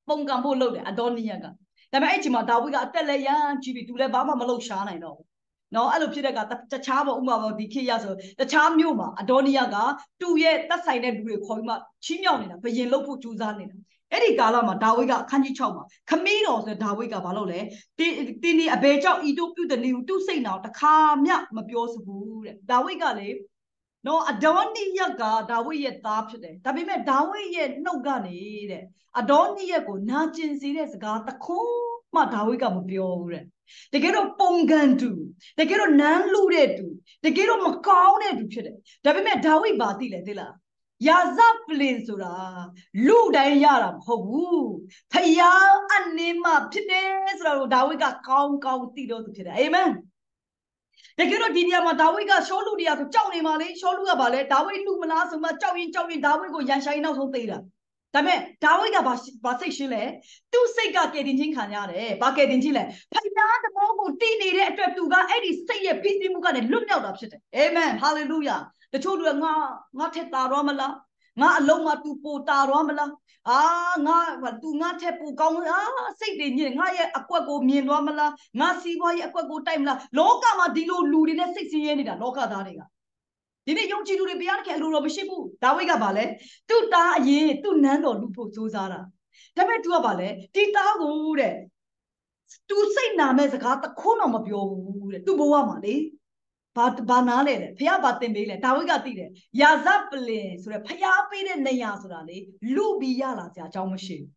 [SPEAKER 1] ပုံကံဖို့လုပ်တယ်အဒေါနိယကဒါပေမဲ့အဲ့ချိန်မှာဒါဝိဒ်ကအသက်လည်းရမ်းကြီးပြီသူလည်းဘာမှမလုပ်ရှားနိုင်တော့ဘူးနော်အဲ့လိုဖြစ်တဲ့ကတခြားပေါ့ဥမာပေါ့ဒီခေတ်ရဆိုတခြားမြို့မှာအဒေါနီယာကသူ့ရဲ့တက်ဆိုင်တဲ့လူတွေခေါ်ပြီးမှချီးမြှောက်နေတာဘယင်လုပ်ဖို့ကြိုးစားနေတာအဲ့ဒီကာလမှာဒါဝိဒ်ကအခန်းကြီး6မှာခမီးတော်ဆိုဒါဝိဒ်ကဘာလုပ်လဲတင်းတင်းဒီအဘေကြောင့်ဤတို့ပြုတဲ့နေသူ့စိတ်နောက်တခါမျှမပြောစဘူးတဲ့ဒါဝိဒ်ကလေ နော်အဒေါနီယကဒါဝိဒ်ရဲ့သားဖြစ်တယ်ဒါပေမဲ့ဒါဝိဒ်ရဲ့နှုတ်ကနေတဲ့အဒေါနီယကိုနာကျင်စေတဲ့စကားတခုမှဒါဝိဒ်ကမပြောဘူးတဲ့တကယ်တော့ပုံကန်တူတကယ်တော့နန်းလူတဲ့တူတကယ်တော့မကောင်းတဲ့တူဖြစ်တယ်ဒါပေမဲ့ဒါဝိဒ်ဘာသိလဲသိလားယာဇပလင်ဆိုတာလူတိုင်းရတာမဟုတ်ဘူးဖယားအနေမှဖြစ်တယ်ဆိုတော့ဒါဝိဒ်ကကောင်းကောင်းသိတော့သူဖြစ်တယ်အာမင် တကယ်တော့ဒီနေရာမှာဒါဝိဒ်ကရှောလူတရားဆိုကြောက်နေပါလေရှောလူကဘာလဲဒါဝိဒ်လူမလားဆိုမှကြောက်ရင်ကြောက်ရင်ဒါဝိဒ်ကိုရန်ဆိုင်နောက်ဆုံးသိတာဒါပေမဲ့ဒါဝိဒ်ကဘာဘာစိတ်ရှင်းလဲသူ့စိတ်ကကယ်တင်ခြင်းခံရတယ်ဘာကယ်တင်ခြင်းလဲဖယားသဘောကိုတည်နေတဲ့အတွက်သူကအဲ့ဒီစိတ်ရဲ့ပြီးစီးမှုကနေလွတ်မြောက်တာဖြစ်တယ်အာမင်ဟာလေလုယာတချို့တွေကငါငါထက်တာတော့မလား ငါအလုံးမတူပိုတာတော့မလားအာငါသူငါထက်ပိုကောင်းအာစိတ်တွေညစ်ငါရဲ့အကွက်ကိုမြင်တော့မလားငါစီးပွားရဲ့အကွက်ကိုတိုက်မလားလောကမှာဒီလိုလူတွေနဲ့စိတ်ဆင်းရဲနေတာလောကသားတွေကဒီနေ့ယုံကြည်သူတွေဘုရားသခင်အလိုတော်မရှိဘူးဒါဝိဒ်ကဗာလဲသူ့သားအရင်သူ့နန်းတော်လူဖို့စူးစမ်းတာဒါပေမဲ့သူကဗာလဲဒီသားကိုတဲ့သူစိတ်နာမဲ့စကားတခွန်းတော့မပြောဘူးတဲ့သူ့ဘဝမှာလေ ဘာဘာနားလဲလေဖះဘာတင်ပေးလဲဒါဝိဒ်ကသိတယ်ယာဇပလင်ဆိုတဲ့ဖះပေးတဲ့နေရာဆိုတာလေလူပြီးရလာစရာအကြောင်းမရှိဘူး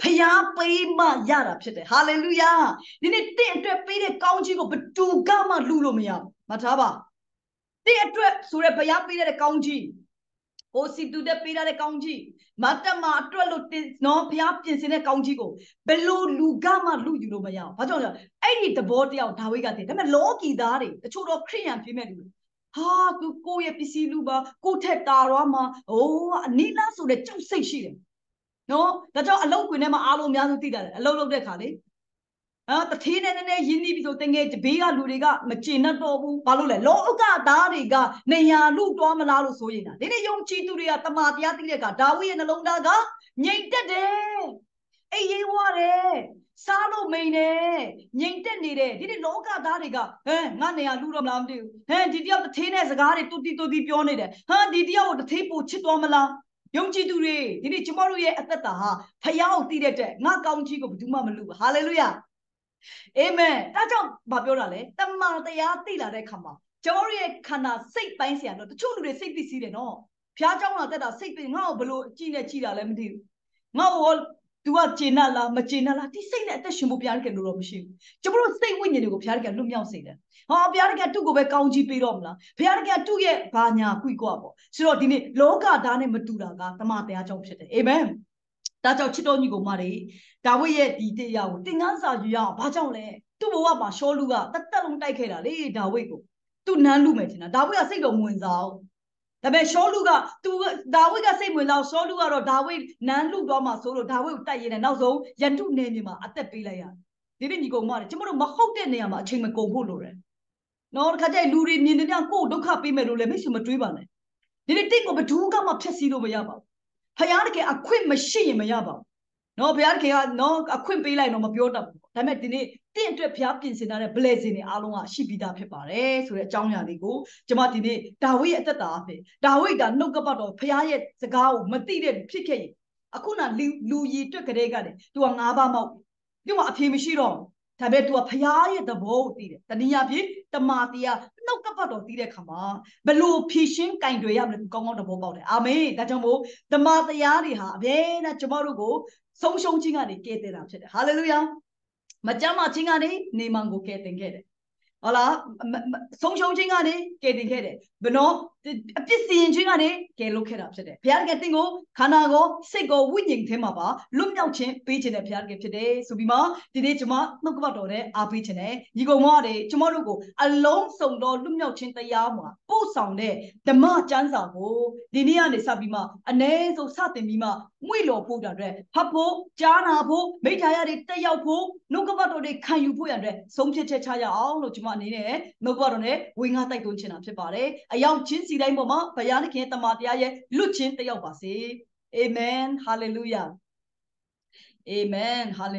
[SPEAKER 1] ဖျားပေးမှရတာဖြစ်တယ်ဟာလေလုယာဒီနေ့တင့်အတွက်ပေးတဲ့ကောင်းချီးကိုဘသူကမှလူလို့မရဘူးမထားပါတဲ့အတွက်ဆိုရဘုရားပေးတဲ့ကောင်းကြီးဟို စီတူတဲ့ပေးတဲ့ကောင်းကြီးမတ်တမအတွက်လို့နော်ဘုရားပြင်ဆင်တဲ့ကောင်းကြီးကိုဘယ်လိုလူကမှလူယူလို့မရဘူးဘာကြောင့်လဲအဲ့ဒီသဘောတရားဒါဝိဒ်ကတည်ဒါပေမဲ့လောကီသားတွေတချို့တော့ခရိယန်ပြည့်မဲ့လူဟာသူကိုယ့်ရဲ့ပစ္စည်းလူပါကိုယ့်ထက်တာတော့မှဟိုအနိလားဆိုတဲ့ကြောက်စိတ်ရှိတယ်နော်ဒါကြောင့်အလုတ်ခွင်ထဲမှာအားလုံးအများစုသိတာလေအလုတ်လုပ်တဲ့ခါလေ အာတထေးနဲ့နည်းနည်းရင်းနှီးပြီဆိုတငယ်ဘေးကလူတွေကမကျေနပ်တော့ဘူးဘာလို့လဲလောကသားတွေကနေရာလူတွားမလားလို့ဆိုရင်တာဒီနေ့ယုံကြည်သူတွေကတမာတရားသိတဲ့ကဒါဝိရဲ့နှလုံးသားကငြိမ်သက်တယ်အိပ်ရေးဝတယ်စားလို့မိန်တယ်ငြိမ်သက်နေတယ်ဒီနေ့လောကသားတွေကဟမ်ငါနေရာလူတော့မလားမသိဘူးဟမ်ဒီတယောက်တထေးနဲ့စကားတွေတူတီတူတီပြောနေတယ်ဟာဒီတယောက်ကိုတထေးပိုချစ်သွားမလားယုံကြည်သူတွေဒီနေ့ကျမတို့ရဲ့အသက်တာဟာဖယားကိုသိတဲ့တဲ့ငါကောင်းကြီးကိုဘယ်သူမှမလူဘူးဟာလေလုယာ အာမင်ဒါကြောင့်ဘာပြောတာလဲတမန်တရားသိလာတဲ့ခါမှာကျွန်တော်ရဲ့ခန္ဓာစိတ်ပိုင်းဆရာတော့တချို့လူတွေစိတ်ပစ္စည်းတယ်နော်ဖျားเจ้าလာတက်တာစိတ်ပင်ငါ့ကိုဘလို့အကြည့်နဲ့ကြည့်တာလည်းမသိဘူးငါ့ကို तू ကကျေနပ်လားမကျေနပ်လားဒီစိတ်နဲ့အသက်ရှင်ဖို့ဘုရားတကယ်လို့တော့မရှိဘူးကျမတို့စိတ်ဝိညာဉ်တွေကိုဘုရားတကယ်လွတ်မြောက်စေတယ်ဟောဘုရားတကယ်သူ့ကိုပဲကောင်းချီးပေးတော့မလားဘုရားတကယ်သူ့ရဲ့ဘာညာကွိကွာပေါ့ဆိုတော့ဒီနေ့လောကဓာတ်နဲ့မတူတာကတမန်တရားကြောင့်ဖြစ်တယ်အာမင် ဒါကြောင့်ချစ်တော်ညီကိုမတွေဒါဝိရဲ့ဒီတရားကိုသင်္ကန်းစာယူရအောင်ဘာကြောင့်လဲသူ့ဘဝမှာရှောလူကတက်တက်လုံးတိုက်ခဲ့တာလေဒါဝိကိုသူနန်းလူမယ်ထင်တာဒါဝိကစိတ်တော်မဝင်စားဘူးဒါပေမဲ့ရှောလူကသူဒါဝိကစိတ်ဝင်စားရှောလူကတော့ဒါဝိနန်းလူသွားမှာဆိုလို့ဒါဝိကိုတိုက်ရင်းနဲ့နောက်ဆုံးရန်တုနေမြေမှာအသက်ပေးလိုက်ရတယ်ဒီနေ့ညီကောင်မတွေကျမတို့မဟုတ်တဲ့နေရာမှာအချိန်မကုန်ဖို့လိုတယ်နော်တခါကျရင်လူတွေမြင်တဲ့ကြောင့်ကိုယ်ဒုက္ခပေးမယ်လို့လည်းမိတ်ဆွေမတွေးပါနဲ့ဒီနေ့တိတ်ကိုဘယ်သူကမှဖျက်ဆီးလို့မရပါဘူး ဖယားတကယ်အခွင့်မရှိရင်မရပါဘူးနော်ဘုရားတခင်ကနော်အခွင့်ပေးလိုက်တော့မပြောတတ်ဘူးဒါပေမဲ့ဒီနေ့တင့်အတွက်ဘုရားပြင်ဆင်ထားတဲ့ blessing တွေအားလုံးကရှိပြီးသားဖြစ်ပါတယ်ဆိုတဲ့အကြောင်းအရာလေးကိုကျွန်မဒီနေ့ဒါဝိရဲ့အသက်တာအဖြစ်ဒါဝိကနှုတ်ကပတ်တော်ဘုရားရဲ့စကားကိုမသိတဲ့ဖြစ်ခဲ့ရင်အခုနလူလူရည်အတွက်ကလေးကလေ तू ကငါးပါးမောက်ပြီ तू ကအဖေမရှိတော့ဒါပေမဲ့ तू ကဘုရားရဲ့သဘောကိုသိတယ်တနည်းအားဖြင့် တမာတရားနှုတ်ကပတ်တော်သိတဲ့ခါမှာဘလို့ဖြည့်ရှင်းကင်တွေရမလဲ तू ကောင်းကောင်းသဘောပေါက်တယ်အာမင်ဒါကြောင့်မို့တမာတရားတွေဟာအမြဲတမ်းကျွန်တော်တို့ကိုဆုံးရှုံးခြင်းကနေကယ်တင်တာဖြစ်တယ်ဟာလေလုယာမကြမ်းမခြင်းကနေနေမန်ကိုကယ်တင်ခဲ့တယ်ဟုတ်လားဆုံးရှုံးခြင်းကနေကယ်တင်ခဲ့တယ်ဘနော် အပြစ်စီရင်ခြင်းကနေကယ်လို့ခဲ့တာဖြစ်တယ်ဘုရားကတင်ကိုခန္ဓာကိုစိတ်ကိုဝိညာဉ်ထဲမှာပါလွတ်မြောက်ခြင်းပေးခြင်းတဲ့ဘုရားကဖြစ်တယ်ဆိုပြီးမှဒီနေ့ကျွန်မနှုတ်ကပတ်တော်နဲ့အားပေးခြင်းနဲ့ညီကောင်မတွေကျွန်မတို့ကိုအလုံးစုံသောလွတ်မြောက်ခြင်းတရားမှာပို့ဆောင်တဲ့ဓမ္မကျမ်းစာကိုဒီနေ့ကနေစပြီးမှအ ਨੇ ဆုံးစတင်ပြီးမှမွေ့လော်ဖို့တဲ့အတွက်ဖတ်ဖို့ကြားနာဖို့မိထားရတွေတက်ရောက်ဖို့နှုတ်ကပတ်တော်တွေခံယူဖို့ရတဲ့ဆုံးဖြတ်ချက်ချရအောင်လို့ကျွန်မအနေနဲ့နှုတ်ကပတ်တော်နဲ့ဝေငါတိုက်တွန်းချင်တာဖြစ်ပါတယ်အယောက်ချင်းစီတိုင်းပေါ်မှာဘုရားသခင်တမန်တရားရဲ့လွတ်ချင်းတက်ရောက်ပါစေအာမင်ဟာလေလုယာအာမင်ဟာလေ